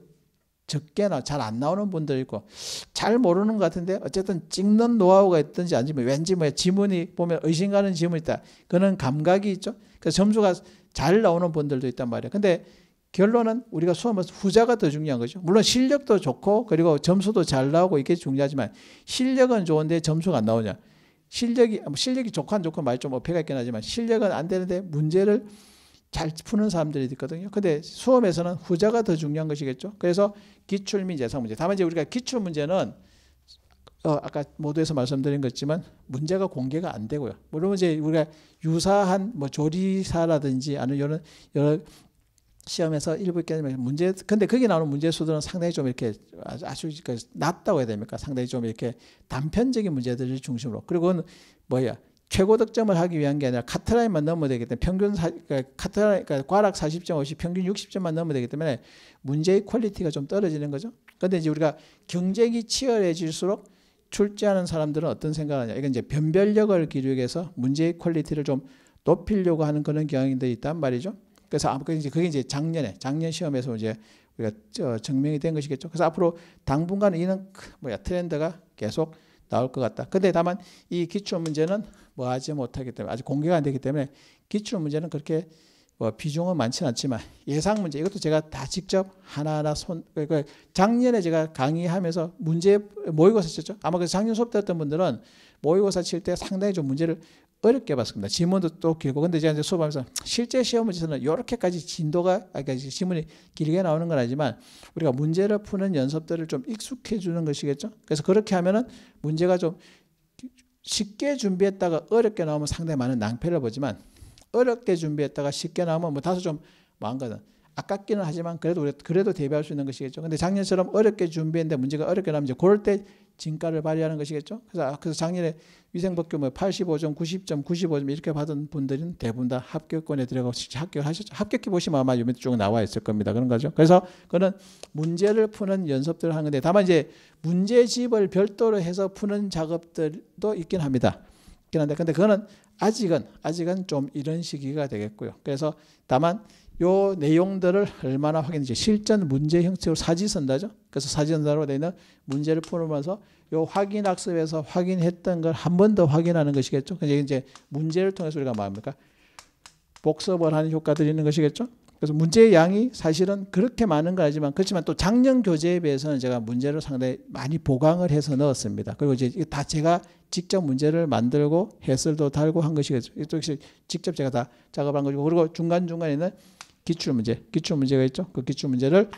적게 나, 잘 안 나오는 분들 있고 잘 모르는 것 같은데 어쨌든 찍는 노하우가 있든지 아니면 뭐 왠지 뭐 지문이 보면 의심 가는 지문이 있다. 그는 감각이 있죠. 그래서 점수가 잘 나오는 분들도 있단 말이에요. 근데 결론은 우리가 수험에서 후자가 더 중요한 거죠. 물론 실력도 좋고 그리고 점수도 잘 나오고 이게 중요하지만 실력은 좋은데 점수가 안 나오냐. 실력이 뭐 실력이 안 좋고 말이 좀 어폐가 있긴 하지만 실력은 안 되는데 문제를 잘 푸는 사람들이 있거든요. 근데 수험에서는 후자가 더 중요한 것이겠죠. 그래서 기출 및 예상 문제. 다만 이제 우리가 기출 문제는 어, 아까 모두에서 말씀드린 것지만 문제가 공개가 안 되고요. 물론 이제 우리가 유사한 뭐 조리사라든지 아니면 여러 여러 시험에서 일부 있게 문제 근데 거기 나오는 문제 수들은 상당히 좀 이렇게 아주 그 낮다고 해야 됩니까? 상당히 좀 이렇게 단편적인 문제들을 중심으로 그리고 뭐야 최고 득점을 하기 위한 게 아니라 커트라인만 넘어야 되기 때문에 평균 사, 그러니까 커트라인 그러니까 과락 40점 없이 평균 60점만 넘어야 되기 때문에 문제의 quality가 좀 떨어지는 거죠. 근데 이제 우리가 경쟁이 치열해질수록 출제하는 사람들은 어떤 생각을 하냐. 이건 이제 변별력을 기록해서 문제의 quality를 좀 높이려고 하는 그런 경향들이 있단 말이죠. 그래서 아무 이제 그게 이제 작년에 작년 시험에서 이제 우리가 저 증명이 된 것이겠죠. 그래서 앞으로 당분간 이는 뭐야 트렌드가 계속 나올 것 같다. 근데 다만 이 기출 문제는 뭐 하지 못하기 때문에 아직 공개가 안 되기 때문에 기출 문제는 그렇게 뭐 비중은 많지는 않지만 예상 문제 이것도 제가 다 직접 하나하나 손 그러니까 작년에 제가 강의하면서 문제 모의고사 쳤죠. 아마 그 작년 수업 때 했던 분들은 모의고사 칠 때 상당히 좀 문제를 어렵게 봤습니다. 지문도 또 길고 근데 제가 이제 수업하면서 실제 시험 문제에서는 이렇게까지 진도가 그러니까 지문이 길게 나오는 건 아니지만 우리가 문제를 푸는 연습들을 좀 익숙해 주는 것이겠죠. 그래서 그렇게 하면은 문제가 좀 쉽게 준비했다가 어렵게 나오면 상당히 많은 낭패를 보지만 어렵게 준비했다가 쉽게 나오면 뭐 다소 좀 망거든. 아깝기는 하지만 그래도 그래도 대비할 수 있는 것이겠죠. 근데 작년처럼 어렵게 준비했는데 문제가 어렵게 나면 이제 그럴 때 진가를 발휘하는 것이겠죠. 그래서 그래서 작년에 위생법규 뭐 85점, 90점, 95점 이렇게 받은 분들은 대부분 다 합격권에 들어가고 합격하셨죠. 합격해 보시면 아마 요밑 쭉 나와 있을 겁니다. 그런 거죠. 그래서 그는 문제를 푸는 연습들을 하는 건데 다만 이제 문제집을 별도로 해서 푸는 작업들도 있긴 합니다. 있긴 한데 근데 그거는 아직은 아직은 좀 이런 시기가 되겠고요. 그래서 다만 요 내용들을 얼마나 확인했지 실전 문제 형식으로 사지선다죠. 그래서 사지선다로 되어 있는 문제를 풀으면서 요 확인 학습에서 확인했던 걸 한 번 더 확인하는 것이겠죠. 그래서 이제 문제를 통해서 우리가 뭐 합니까? 복습을 하는 효과들이 있는 것이겠죠. 그래서 문제의 양이 사실은 그렇게 많은 건 아니지만 그렇지만 또 작년 교재에 비해서는 제가 문제를 상당히 많이 보강을 해서 넣었습니다. 그리고 이제 다 제가 직접 문제를 만들고 해설도 달고 한 것이겠죠. 이쪽 직접 제가 다 작업한 거고 그리고 중간 중간에는 기출 문제, 기출 문제가 있죠. 그 기출 문제를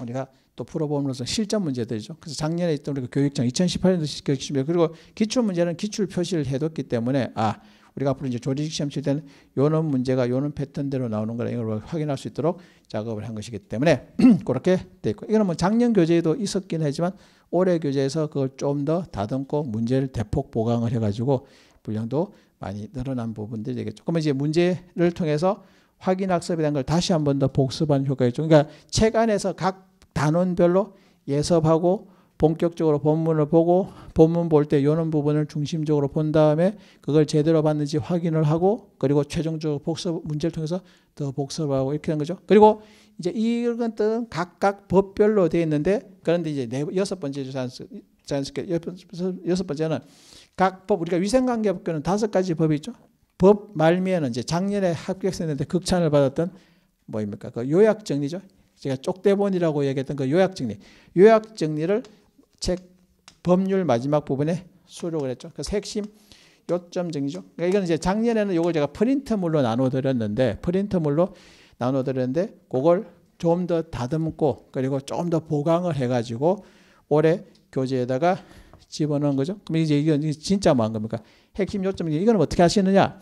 우리가 또 풀어봄으로써 실전 문제들이죠. 그래서 작년에 있던 우리가 교육장 2018년도 교육시 그리고 기출 문제는 기출 표시를 해뒀기 때문에 아 우리가 앞으로 이제 조리식 시험 칠 때는 요런 문제가 요런 패턴대로 나오는 거라 이걸 확인할 수 있도록 작업을 한 것이기 때문에 그렇게 돼 있고 이거는 뭐 작년 교재에도 있었긴 하지만 올해 교재에서 그걸 좀 더 다듬고 문제를 대폭 보강을 해가지고 분량도 많이 늘어난 부분들이 되겠죠. 그러면 이제 문제를 통해서 확인 학습에 대한 걸 다시 한 번 더 복습하는 효과가 있죠. 그러니까 책 안에서 각 단원별로 예습하고 본격적으로 본문을 보고 본문 볼 때 요런 부분을 중심적으로 본 다음에 그걸 제대로 봤는지 확인을 하고 그리고 최종적으로 복습 문제를 통해서 더 복습하고 이렇게 된 거죠. 그리고 이제 이런 것들은 각각 법별로 되어 있는데 그런데 이제 네, 여섯 번째 자연스럽게 여섯 번째는 각 법 우리가 위생관계 법규는 다섯 가지 법이 있죠. 법 말미에는 이제 작년에 합격생한테 극찬을 받았던 뭐입니까? 그 요약 정리죠. 제가 쪽대본이라고 얘기했던 그 요약 정리. 요약 정리를 책 법률 마지막 부분에 수록을 했죠. 그래서 핵심 요점 정리죠. 그러니까 이건 이제 작년에는 이걸 제가 프린트물로 나눠 드렸는데 프린트물로 나눠 드렸는데 그걸 좀 더 다듬고 그리고 좀 더 보강을 해 가지고 올해 교재에다가 집어넣은 거죠. 그럼 이제 이건 진짜 뭐한 겁니까? 핵심 요점 이거는 어떻게 하시느냐?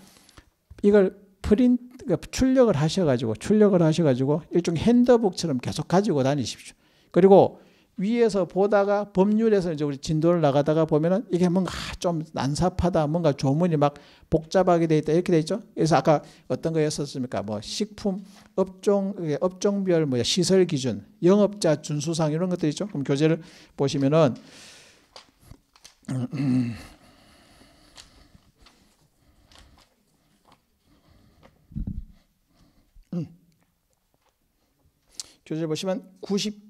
이걸 프린 그러니까 출력을 하셔가지고 출력을 하셔가지고 일종 핸드북처럼 계속 가지고 다니십시오. 그리고 위에서 보다가 법률에서 이제 우리 진도를 나가다가 보면은 이게 뭔가 좀 난삽하다, 뭔가 조문이 막 복잡하게 돼 있다 이렇게 돼 있죠. 그래서 아까 어떤 거였었습니까? 뭐 식품 업종 업종별 뭐 시설 기준, 영업자 준수상 이런 것들 있죠. 그럼 교재를 보시면은 교재 보시면 90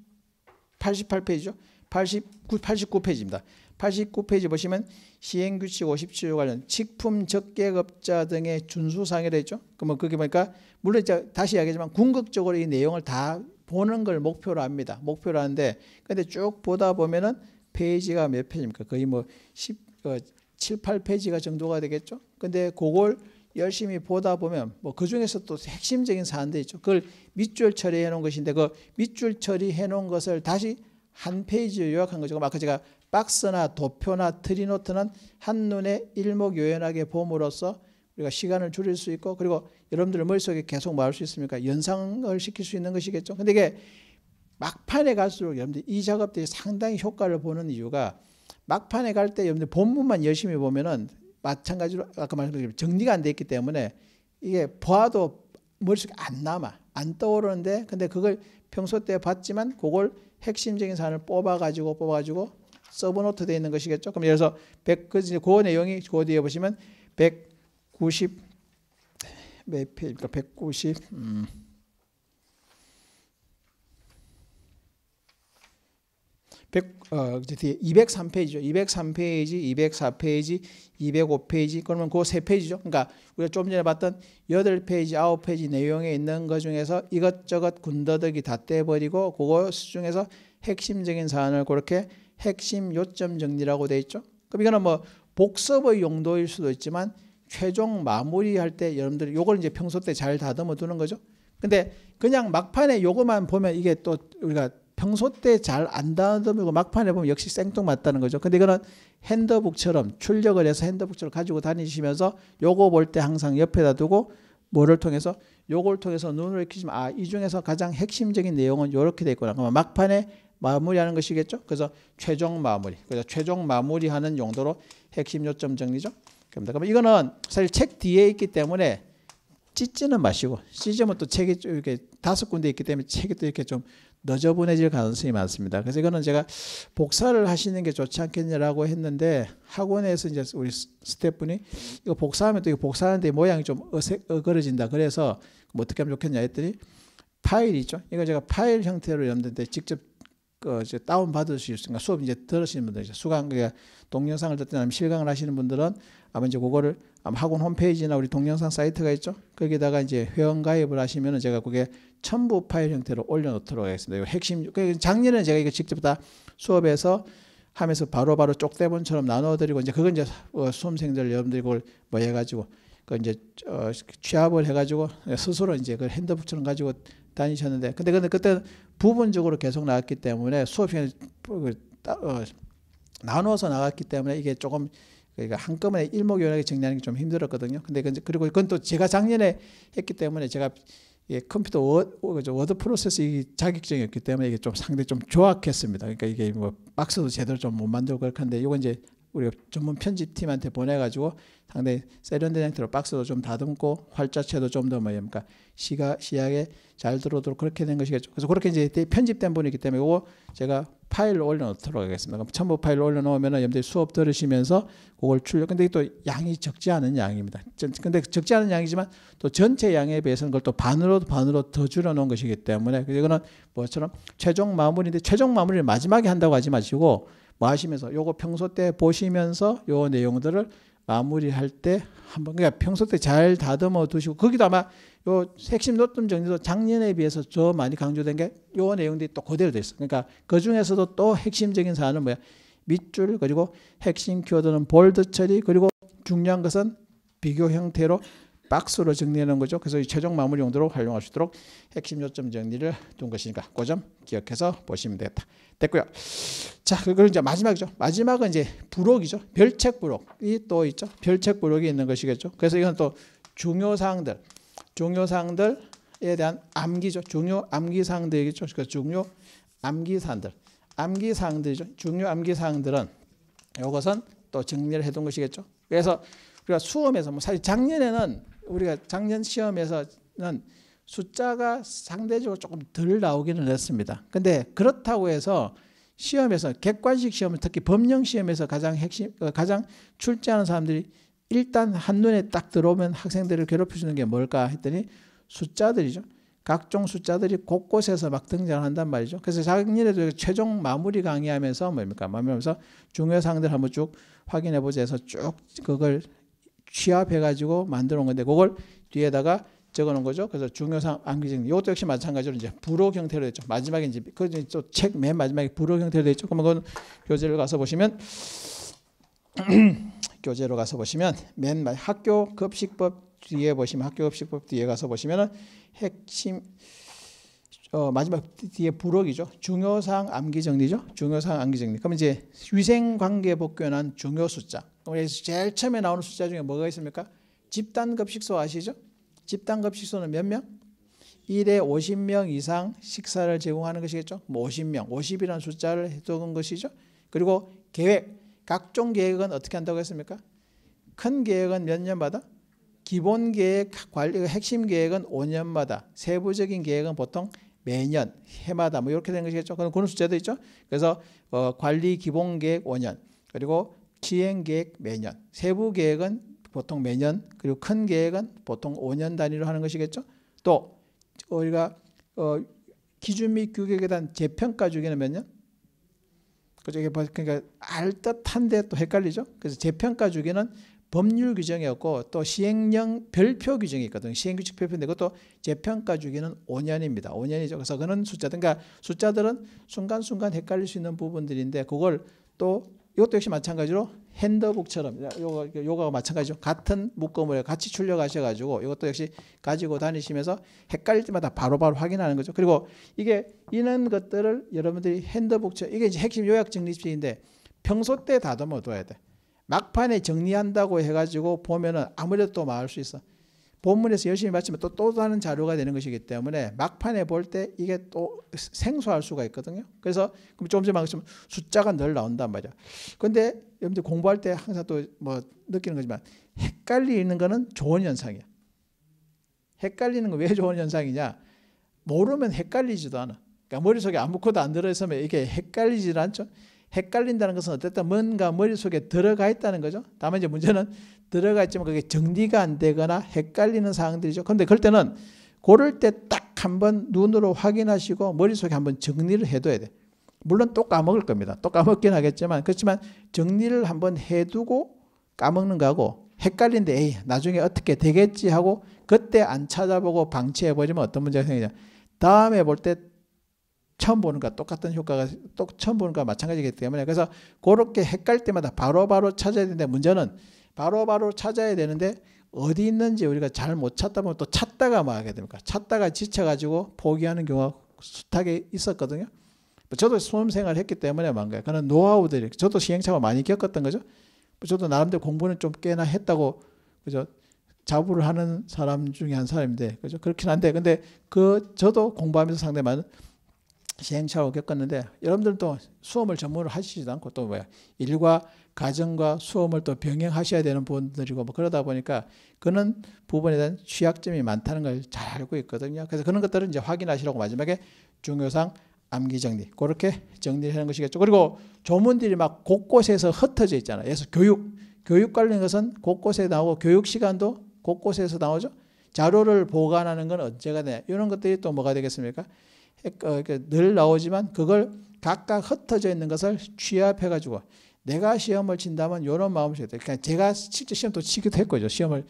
88페이지죠. 89 89페이지입니다. 89페이지 보시면 시행규칙 57조 관련 식품 적객업자 등의 준수상에 있죠. 그러면 그게 보니까 물론 이제 다시 이야기하지만 궁극적으로 이 내용을 다 보는 걸 목표로 합니다. 목표로 하는데 근데 쭉 보다 보면은 페이지가 몇 페이지입니까? 거의 뭐 10, 어, 7, 8페이지가 정도가 되겠죠. 근데 그걸 열심히 보다 보면 뭐 그 중에서 또 핵심적인 사안들 있죠. 그걸 밑줄 처리해 놓은 것인데 그 밑줄 처리해 놓은 것을 다시 한 페이지에 요약한 거죠. 아까 제가 박스나 도표나 tree note는 한눈에 일목요연하게 봄으로써 우리가 시간을 줄일 수 있고 그리고 여러분들 머릿속에 계속 말할 수 있으니까 연상을 시킬 수 있는 것이겠죠. 근데 이게 막판에 갈수록 여러분들 이 작업들이 상당히 효과를 보는 이유가 막판에 갈 때 여러분들 본문만 열심히 보면은 마찬가지로 아까 말씀드린 정리가 안 돼 있기 때문에 이게 보아도 머릿속에 안 남아 안 떠오르는데 근데 그걸 평소 때 봤지만 그걸 핵심적인 사안을 뽑아가지고 뽑아가지고 서브노트 되어 있는 것이겠죠. 그럼 예를 들어서 100, 그, 그 내용이 그 뒤에 보시면 190, 몇 페이지입니까? 190, 음. 100, 어, 뒤에 203페이지죠. 203페이지, 204페이지, 205페이지. 그러면 그 세 페이지죠. 그러니까 우리가 좀 전에 봤던 8페이지, 9페이지 내용에 있는 것 중에서 이것저것 군더더기 다 떼버리고 그거 중에서 핵심적인 사안을 그렇게 핵심 요점 정리라고 돼 있죠. 그럼 이거는 뭐 복습의 용도일 수도 있지만 최종 마무리할 때 여러분들이 요걸 이제 평소 때 잘 다듬어 두는 거죠. 근데 그냥 막판에 요것만 보면 이게 또 우리가 평소 때 잘 안 다듬고 막판에 보면 역시 생뚱맞다는 거죠. 근데 이거는 핸드북처럼 출력을 해서 핸드북처럼 가지고 다니시면서 요거 볼 때 항상 옆에다 두고 뭐를 통해서 요걸 통해서 눈을 익히시면 아 이 중에서 가장 핵심적인 내용은 요렇게 돼 있구나. 그러면 막판에 마무리하는 것이겠죠. 그래서 최종 마무리. 그래서 최종 마무리하는 용도로 핵심 요점 정리죠. 그럼 이거는 사실 책 뒤에 있기 때문에 찢지는 마시고 찢으면 또 책이 이렇게 다섯 군데 있기 때문에 책이 또 이렇게 좀 너저분해질 가능성이 많습니다. 그래서 이거는 제가 복사를 하시는 게 좋지 않겠냐라고 했는데 학원에서 이제 우리 스태프분이 이거 복사하면 또 이거 복사하는데 모양이 좀 어색 어그러진다. 그래서 뭐 어떻게 하면 좋겠냐 했더니 파일 있죠. 이거 제가 파일 형태로 연는데 직접 그 이제 다운 받으실 수 있으니까 수업 이제 들으시는 분들 이제 수강 그 동영상을 듣든 아니면 실강을 하시는 분들은 아마 이제 그거를 학원 홈페이지나 우리 동영상 사이트가 있죠. 거기다가 이제 회원 가입을 하시면은 제가 그게 첨부 파일 형태로 올려놓도록 하겠습니다. 이 핵심 그 작년에 제가 이거 직접 다 수업에서 하면서 바로바로 바로 쪽대본처럼 나눠드리고 이제 그건 이제 어, 수험생들 여러분들이 그걸 뭐 해가지고 그 이제 어, 취합을 해가지고 스스로 이제 그 핸드북처럼 가지고 다니셨는데 근데 근데 그때 부분적으로 계속 나왔기 때문에 수업 시간에 그 어, 나눠서 나갔기 때문에 이게 조금 그러니까 한꺼번에 일목요연하게 정리하는 게 좀 힘들었거든요. 근데 그리고 그건 또 제가 작년에 했기 때문에 제가 예, 컴퓨터 워드, 워드 프로세스 이 자격증이 없기 때문에 이게 좀 상당히 좀 조악했습니다. 그러니까 이게 뭐 박스도 제대로 좀 못 만들고 그렇게 이건 이제 우리 전문 편집팀한테 보내가지고 상당히 세련된 형태로 박스도 좀 다듬고 활자체도 좀 더 뭐입니까 시가 시야에 잘 들어오도록 그렇게 된 것이겠죠. 그래서 그렇게 이제 편집된 분이기 때문에 이거 제가 파일을 올려놓도록 하겠습니다. 그럼 첨부 파일을 올려놓으면은 여러분들이 수업 들으시면서 그걸 출력. 근데 또 양이 적지 않은 양입니다. 근데 적지 않은 양이지만 또 전체 양에 비해서는 그걸 또 반으로 반으로 더 줄여놓은 것이기 때문에 이거는 뭐처럼 최종 마무리인데 최종 마무리를 마지막에 한다고 하지 마시고 뭐 하시면서 요거 평소 때 보시면서 요 내용들을 마무리할 때 한번 그러니까 평소 때 잘 다듬어 두시고 거기도 아마 요 핵심 노점 정리도 작년에 비해서 더 많이 강조된 게 요 내용들이 또 그대로 돼 있어. 그러니까 그 중에서도 또 핵심적인 사안은 뭐야? 밑줄 그리고 핵심 키워드는 볼드 처리 그리고 중요한 것은 비교 형태로 박스로 정리하는 거죠. 그래서 이 최종 마무리 용도로 활용할 수 있도록 핵심 요점 정리를 둔 것이니까 그 점 기억해서 보시면 되겠다. 됐고요. 자, 그리고 이제 마지막이죠. 마지막은 이제 부록이죠. 별책 부록이 또 있죠. 별책 부록이 있는 것이겠죠. 그래서 이건 또 중요 사항들, 중요 사항들에 대한 암기죠. 중요 암기 사항들이겠죠. 그 중요 암기 사항들, 암기 사항들이죠. 중요 암기 사항들은 이것은 또 정리를 해둔 것이겠죠. 그래서 우리가 수험에서 뭐 사실 작년에는 우리가 작년 시험에서는 숫자가 상대적으로 조금 덜 나오기는 했습니다. 근데 그렇다고 해서 시험에서 객관식 시험을 특히 법령 시험에서 가장 핵심 어, 가장 출제하는 사람들이 일단 한눈에 딱 들어오면 학생들을 괴롭혀 주는 게 뭘까 했더니 숫자들이죠. 각종 숫자들이 곳곳에서 막 등장한단 말이죠. 그래서 작년에도 최종 마무리 강의하면서 뭡니까? 마무리하면서 중요 사항들 한번 쭉 확인해 보자 해서 쭉 그걸 취합해가지고 만들어 놓은 건데 그걸 뒤에다가 적어 놓은 거죠. 그래서 중요상 암기적 이것도 역시 마찬가지로 이제 부록 형태로 됐죠. 마지막에 이제 그책 맨 마지막에 부록 형태로 됐죠. 그러면 교재를 가서 보시면 교재로 가서 보시면 맨 마, 학교 급식법 뒤에 보시면 학교 급식법 뒤에 가서 보시면은 핵심 어, 마지막 뒤에 부록이죠. 중요사항 암기 정리죠. 중요사항 암기 정리. 그러면 이제 위생 관계 복귀한 중요 숫자. 그래서 제일 처음에 나오는 숫자 중에 뭐가 있습니까? 집단 급식소 아시죠? 집단 급식소는 몇 명? 1에 50명 이상 식사를 제공하는 것이겠죠. 뭐 50명, 50이라는 숫자를 해두은 것이죠. 그리고 계획, 각종 계획은 어떻게 한다고 했습니까? 큰 계획은 몇 년마다? 기본 계획, 관리, 핵심 계획은 5년마다, 세부적인 계획은 보통 매년, 해마다 뭐 이렇게 되는 것이겠죠. 그런 숫자도 있죠. 그래서 어, 관리 기본 계획 5년, 그리고 시행 계획 매년, 세부 계획은 보통 매년, 그리고 큰 계획은 보통 5년 단위로 하는 것이겠죠. 또 우리가 어, 기준 및 규격에 대한 재평가 주기는 몇 년? 그죠? 그러니까 알 듯한데 또 헷갈리죠. 그래서 재평가 주기는 법률 규정이었고 또 시행령 별표 규정이 있거든요. 시행규칙 별표인데 그것도 재평가 주기는 5년입니다. 5년이죠. 그래서 그는 숫자, 그러니까 숫자들은 순간순간 헷갈릴 수 있는 부분들인데 그걸 또 이것도 역시 마찬가지로 핸드북처럼 요거 요거가 마찬가지죠. 같은 묶음을 같이 출력하셔 가지고 이것도 역시 가지고 다니시면서 헷갈릴 때마다 바로바로 바로 확인하는 거죠. 그리고 이게 이런 것들을 여러분들이 핸드북처 이게 이제 핵심 요약 정리집인데 평소 때 다듬어 둬야 돼. 막판에 정리한다고 해 가지고 보면은 아무래도 또 망할 수 있어. 본문에서 열심히 맞추면 또, 또 다른 자료가 되는 것이기 때문에 막판에 볼 때 이게 또 생소할 수가 있거든요. 그래서 그럼 조금 전에 말했지만 숫자가 늘 나온단 말이야. 근데 여러분들 공부할 때 항상 또 뭐 느끼는 거지만 헷갈리는 거는 좋은 현상이야. 헷갈리는 건 왜 좋은 현상이냐? 모르면 헷갈리지도 않아. 그러니까 머릿속에 아무것도 안 들어있으면 이게 헷갈리질 않죠. 헷갈린다는 것은 어쨌든 뭔가 머릿속에 들어가 있다는 거죠. 다만 이제 문제는 들어가 있지만 그게 정리가 안 되거나 헷갈리는 사항들이죠. 그런데 그럴 때는 고를 때 딱 한번 눈으로 확인하시고 머릿속에 한번 정리를 해둬야 돼. 물론 또 까먹을 겁니다. 또 까먹긴 하겠지만 그렇지만 정리를 한번 해두고 까먹는 거하고 헷갈린데 에이 나중에 어떻게 되겠지 하고 그때 안 찾아보고 방치해 버리면 어떤 문제가 생기냐. 다음에 볼 때 처음 보는 거 똑같은 효과가 또 처음 보는 거 마찬가지이기 때문에 그래서 그렇게 헷갈 때마다 바로바로 바로 찾아야 되는데 문제는 바로바로 바로 찾아야 되는데 어디 있는지 우리가 잘 못 찾다 보면 또 찾다가 뭐 하게 됩니까? 찾다가 지쳐가지고 포기하는 경우가 숱하게 있었거든요. 저도 수험생활 했기 때문에 뭔가 그런 노하우들이 저도 시행착오 많이 겪었던 거죠. 저도 나름대로 공부는 좀 꽤나 했다고 그죠 자부를 하는 사람 중에 한 사람인데 그죠 그렇긴 한데 근데 그 저도 공부하면서 상당히 많은 시행착오 겪었는데 여러분들도 수험을 전문으로 하시지도 않고 또 뭐야 일과 가정과 수험을 또 병행하셔야 되는 분들이고 뭐 그러다 보니까 그런 부분에 대한 취약점이 많다는 걸 잘 알고 있거든요. 그래서 그런 것들은 이제 확인하시라고 마지막에 중요상 암기 정리 그렇게 정리를 하는 것이겠죠. 그리고 조문들이 막 곳곳에서 흩어져 있잖아요. 그래서 교육 교육 관련 것은 곳곳에 나오고 교육 시간도 곳곳에서 나오죠. 자료를 보관하는 건 언제가 돼? 이런 것들이 또 뭐가 되겠습니까? 어, 늘 나오지만 그걸 각각 흩어져 있는 것을 취합해 가지고 내가 시험을 친다면 이런 마음을 줘야 돼. 그러니까 제가 실제 시험도 치기도 했거죠. 시험을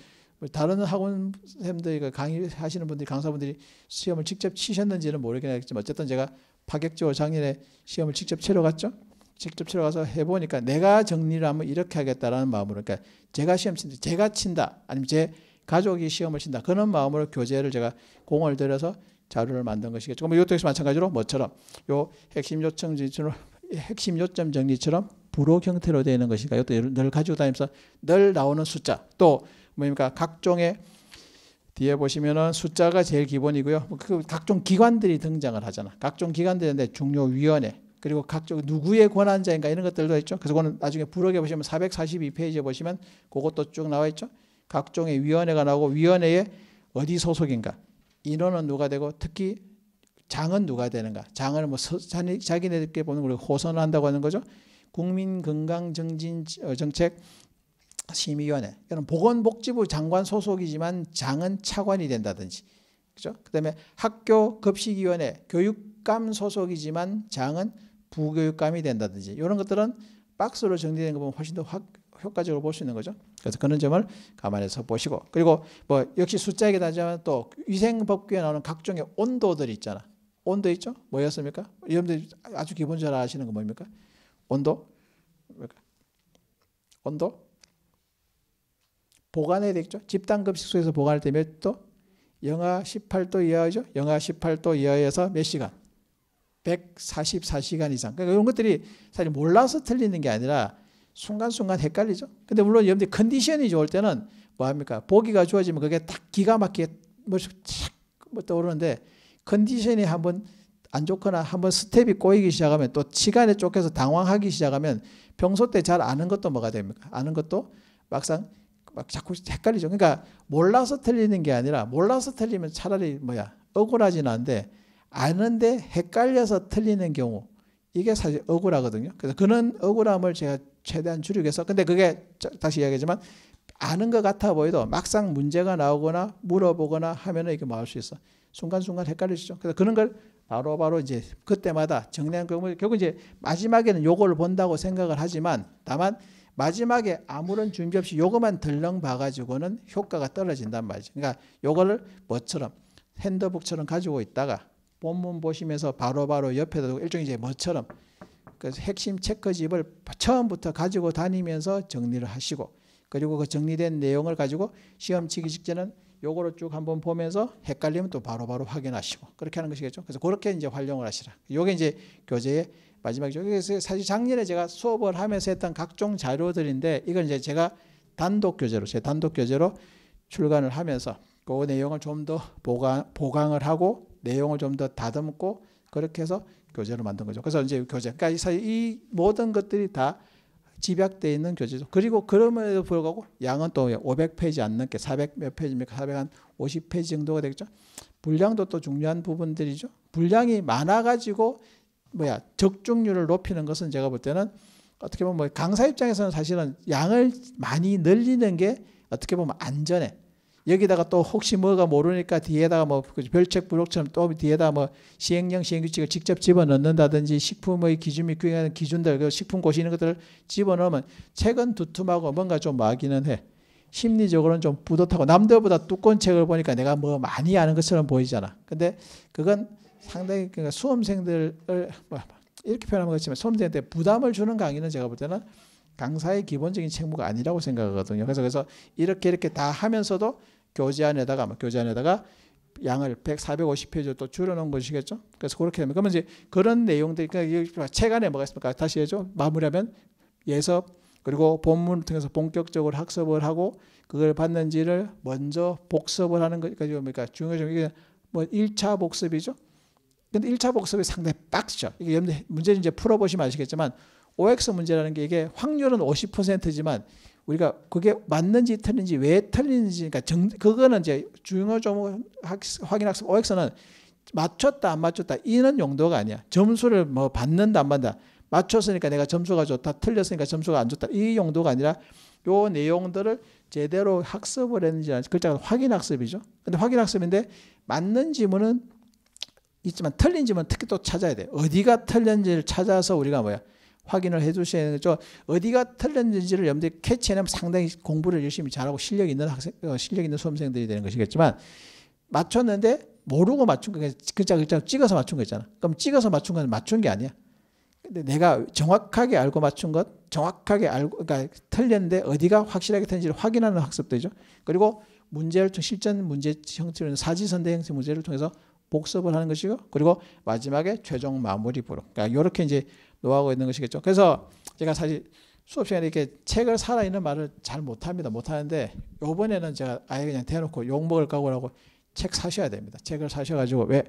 다른 학원 선생님들이 강의하시는 분들이 강사분들이 시험을 직접 치셨는지는 모르겠지만 어쨌든 제가 파격적으로 작년에 시험을 직접 치러 갔죠. 직접 치러 가서 해보니까 내가 정리를 하면 이렇게 하겠다라는 마음으로 그러니까 제가 시험 친다, 제가 친다, 아니면 제 가족이 시험을 친다 그런 마음으로 교재를 제가 공을 들여서 자료를 만든 것이겠죠. 그럼 이것도 역시 마찬가지로 뭐처럼 요 핵심 요청 지처럼 핵심 요점 정리처럼 부록 형태로 되어 있는 것이니까 이것도 늘 가지고 다니면서 늘 나오는 숫자 또 뭡니까 각종의 뒤에 보시면은 숫자가 제일 기본이고요. 뭐그 각종 기관들이 등장을 하잖아. 각종 기관들인데 중요위원회 그리고 각종 누구의 권한자인가 이런 것들도 있죠. 그래서 그거는 나중에 부록에 보시면 442페이지에 보시면 그것도 쭉 나와 있죠. 각종의 위원회가 나오고 위원회에 어디 소속인가 인원은 누가 되고 특히 장은 누가 되는가 장을 뭐 자기네들께 보는 걸 호선을 한다고 하는 거죠. 국민건강정책 심의위원회. 이런 보건복지부 장관 소속이지만 장은 차관이 된다든지. 그죠? 그다음에 학교 급식위원회 교육감 소속이지만 장은 부교육감이 된다든지. 이런 것들은 박스로 정리된 거 보면 훨씬 더 확, 효과적으로 볼 수 있는 거죠. 그래서 그런 점을 감안해서 보시고 그리고 뭐 역시 숫자이긴 하지만 또 위생법규에 나오는 각종의 온도들 있잖아. 온도 있죠? 뭐였습니까? 여러분들 아주 기본적으로 아시는 거 뭡니까? 온도? 온도? 보관해야 되겠죠? 집단급식소에서 보관할 때 몇 도? 영하 18도 이하죠? 영하 18도 이하에서 몇 시간? 144시간 이상. 그러니까 이런 것들이 사실 몰라서 틀리는 게 아니라 순간순간 헷갈리죠. 근데 물론 여러분들 컨디션이 좋을 때는 뭐 합니까? 보기가 좋아지면 그게 딱 기가 막히게 뭐착뭐 떠오르는데 컨디션이 한번 안 좋거나 한번 스텝이 꼬이기 시작하면 또 시간에 쫓겨서 당황하기 시작하면 평소 때 잘 아는 것도 뭐가 됩니까? 아는 것도 막상 막 자꾸 헷갈리죠. 그러니까 몰라서 틀리는 게 아니라 몰라서 틀리면 차라리 뭐야 억울하진 않은데 아는데 헷갈려서 틀리는 경우 이게 사실 억울하거든요. 그래서 그런 억울함을 제가 최대한 줄이기 위해서 근데 그게 다시 이야기하지만 아는 것 같아 보여도 막상 문제가 나오거나 물어보거나 하면은 이게 뭐할수 있어. 순간순간 헷갈리시죠. 그래서 그런 걸 바로바로 바로 이제 그때마다 정리한 경우 결국 이제 마지막에는 요걸 본다고 생각을 하지만 다만 마지막에 아무런 준비 없이 요것만 덜렁 봐가지고는 효과가 떨어진단 말이죠. 그러니까 요거를 뭐처럼 핸드북처럼 가지고 있다가 본문 보시면서 바로바로 바로 옆에다 두고 일종의 이제 뭐처럼 그래서 핵심 체크집을 처음부터 가지고 다니면서 정리를 하시고 그리고 그 정리된 내용을 가지고 시험 치기 직전은 요거를 쭉 한번 보면서 헷갈리면 또 바로바로 확인하시고 그렇게 하는 것이겠죠. 그래서 그렇게 이제 활용을 하시라. 요게 이제 교재의 마지막이죠. 사실 작년에 제가 수업을 하면서 했던 각종 자료들인데 이걸 이제 제가 단독 교재로 제 단독 교재로 출간을 하면서 그 내용을 좀 더 보강, 보강을 하고 내용을 좀 더 다듬고 그렇게 해서 교재로 만든 거죠. 그래서 이제 교재. 그러니까 사실 이 모든 것들이 다 집약되어 있는 교재죠. 그리고 그럼에도 불구하고 양은 또 500페이지 안 넘게 400 몇 페이지입니까? 400한 50페이지 정도가 되겠죠. 분량도 또 중요한 부분들이죠. 분량이 많아가지고 뭐야 적중률을 높이는 것은 제가 볼 때는 어떻게 보면 뭐 강사 입장에서는 사실은 양을 많이 늘리는 게 어떻게 보면 안전해. 여기다가 또 혹시 뭐가 모르니까 뒤에다가 뭐그 별책 부록처럼 또 뒤에다 뭐 시행령 시행규칙을 직접 집어넣는다든지 식품의 기준 및 규정하는 기준들 그 식품 고시 이런 것들을 집어넣으면 책은 두툼하고 뭔가 좀 막기는 해. 심리적으로는 좀 뿌듯하고 남들보다 두꺼운 책을 보니까 내가 뭐 많이 아는 것처럼 보이잖아. 근데 그건 상당히 그러니까 수험생들을 뭐 이렇게 표현하면 그렇지만 수험생한테 부담을 주는 강의는 제가 볼 때는 강사의 기본적인 책무가 아니라고 생각하거든요. 그래서 그래서 이렇게 이렇게 다 하면서도 교재 안에다가 뭐 교재 안에다가 양을 100, 450페이지 또 줄여놓은 것이겠죠. 그래서 그렇게 되면 그러면 이제 그런 내용들이 그러니까 책 안에 뭐가 있습니까? 다시 해줘 마무리하면 예습 그리고 본문을 통해서 본격적으로 학습을 하고 그걸 받는지를 먼저 복습을 하는 거니까 뭡니까 중요점 이게 뭐 1차 복습이죠. 근데 1차 복습이 상당히 빡시죠. 이게 문제는 이제 풀어보시면 아시겠지만 OX 문제라는 게 이게 확률은 50%지만 우리가 그게 맞는지 틀린지 왜 틀린지 그러니까 정, 그거는 이제 중요 종목 확인 학습 OX는 맞췄다 안 맞췄다 이는 용도가 아니야. 점수를 뭐 받는다 안 받는다. 맞췄으니까 내가 점수가 좋다. 틀렸으니까 점수가 안 좋다. 이 용도가 아니라 요 내용들을 제대로 학습을 했는지 글자가 확인 학습이죠. 근데 확인 학습인데 맞는 지문은 있지만 틀린 지문 특히 또 찾아야 돼. 어디가 틀렸는지를 찾아서 우리가 뭐야 확인을 해 주셔야 되죠. 어디가 틀렸는지를 여러분들이 캐치해내면 상당히 공부를 열심히 잘하고 실력 있는 학생, 어, 실력 있는 수험생들이 되는 것이겠지만 맞췄는데 모르고 맞춘 거 글자 글자 찍어서 맞춘 거 있잖아. 그럼 찍어서 맞춘 건 맞춘 게 아니야. 근데 내가 정확하게 알고 맞춘 것, 정확하게 알고 그러니까 틀렸는데 어디가 확실하게 틀린지를 확인하는 학습도죠. 그리고 문제를 통 실전 문제 형태로 사지선대 형태 문제를 통해서 복습을 하는 것이고 그리고 마지막에 최종 마무리 부록. 그러니까 이렇게 이제 노하고 있는 것이겠죠. 그래서 제가 사실 수업 시간에 이렇게 책을 살아있는 말을 잘 못합니다. 못하는데 요번에는 제가 아예 그냥 대놓고 욕먹을 각오라고 책 사셔야 됩니다. 책을 사셔가지고 왜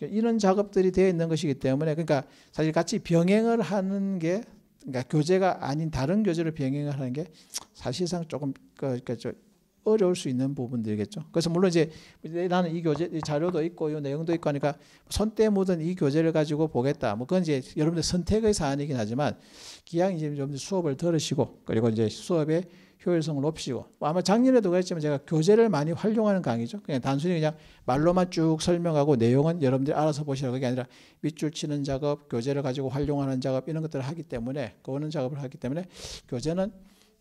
이런 작업들이 되어 있는 것이기 때문에 그러니까 사실 같이 병행을 하는 게 그러니까 교재가 아닌 다른 교재를 병행을 하는 게 사실상 조금 그, 그러니까 어려울 수 있는 부분들이겠죠. 그래서 물론 이제 나는 이 교재 이 자료도 있고 이 내용도 있고 하니까 손때 묻은 이 교재를 가지고 보겠다. 뭐 그건 이제 여러분들 선택의 사안이긴 하지만 기왕 이제 좀 수업을 들으시고 그리고 이제 수업의 효율성을 높이시고 뭐 아마 작년에도 그랬지만 제가 교재를 많이 활용하는 강의죠. 그냥 단순히 그냥 말로만 쭉 설명하고 내용은 여러분들이 알아서 보시라고 그게 아니라 밑줄 치는 작업, 교재를 가지고 활용하는 작업 이런 것들을 하기 때문에 그거는 작업을 하기 때문에 교재는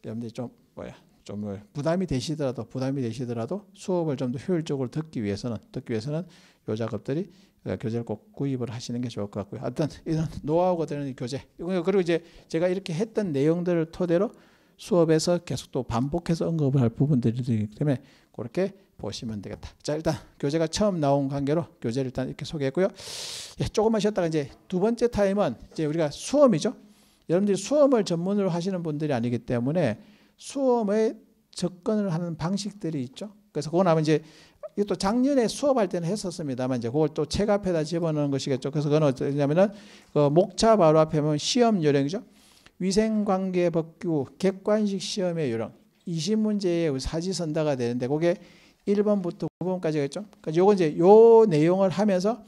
여러분들이 좀 뭐야 좀 부담이 되시더라도 부담이 되시더라도 수업을 좀 더 효율적으로 듣기 위해서는 듣기 위해서는 요 작업들이 어, 교재를 꼭 구입을 하시는 게 좋을 것 같고요. 어떤 이런 노하우가 되는 교재 그리고 이제 제가 이렇게 했던 내용들을 토대로 수업에서 계속 또 반복해서 언급을 할 부분들이 되기 때문에 그렇게 보시면 되겠다. 자 일단 교재가 처음 나온 관계로 교재를 일단 이렇게 소개했고요. 예, 조금만 쉬었다가 이제 두 번째 타임은 이제 우리가 수험이죠. 여러분들이 수험을 전문으로 하시는 분들이 아니기 때문에 수험에 접근을 하는 방식들이 있죠. 그래서 그건 아마 이제 이것도 작년에 수업할 때는 했었습니다만 이제 그걸 또 책 앞에다 집어넣는 것이겠죠. 그래서 그건 어떠냐면은 그 목차 바로 앞에 보면 시험 요령이죠. 위생관계 법규 객관식 시험의 요령 20문제의 사지선다가 되는데 그게 1번부터 9번까지겠죠. 그러니까 요건 이제 요 내용을 하면서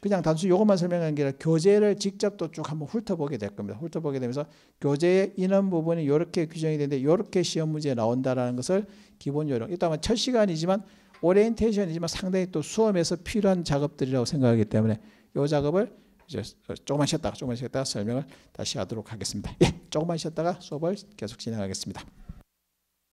그냥 단순히 이것만 설명하는 게 아니라 교재를 직접 또 쭉 한번 훑어보게 될 겁니다. 훑어보게 되면서 교재의 인원 부분이 이렇게 규정이 되는데 이렇게 시험 문제에 나온다라는 것을 기본 요령. 이따 첫 시간이지만 오리엔테이션이지만 상당히 또 수험에서 필요한 작업들이라고 생각하기 때문에 이 작업을 이제 조금만 쉬었다가 조금만 쉬었다가 설명을 다시 하도록 하겠습니다. 예, 조금만 쉬었다가 수업을 계속 진행하겠습니다.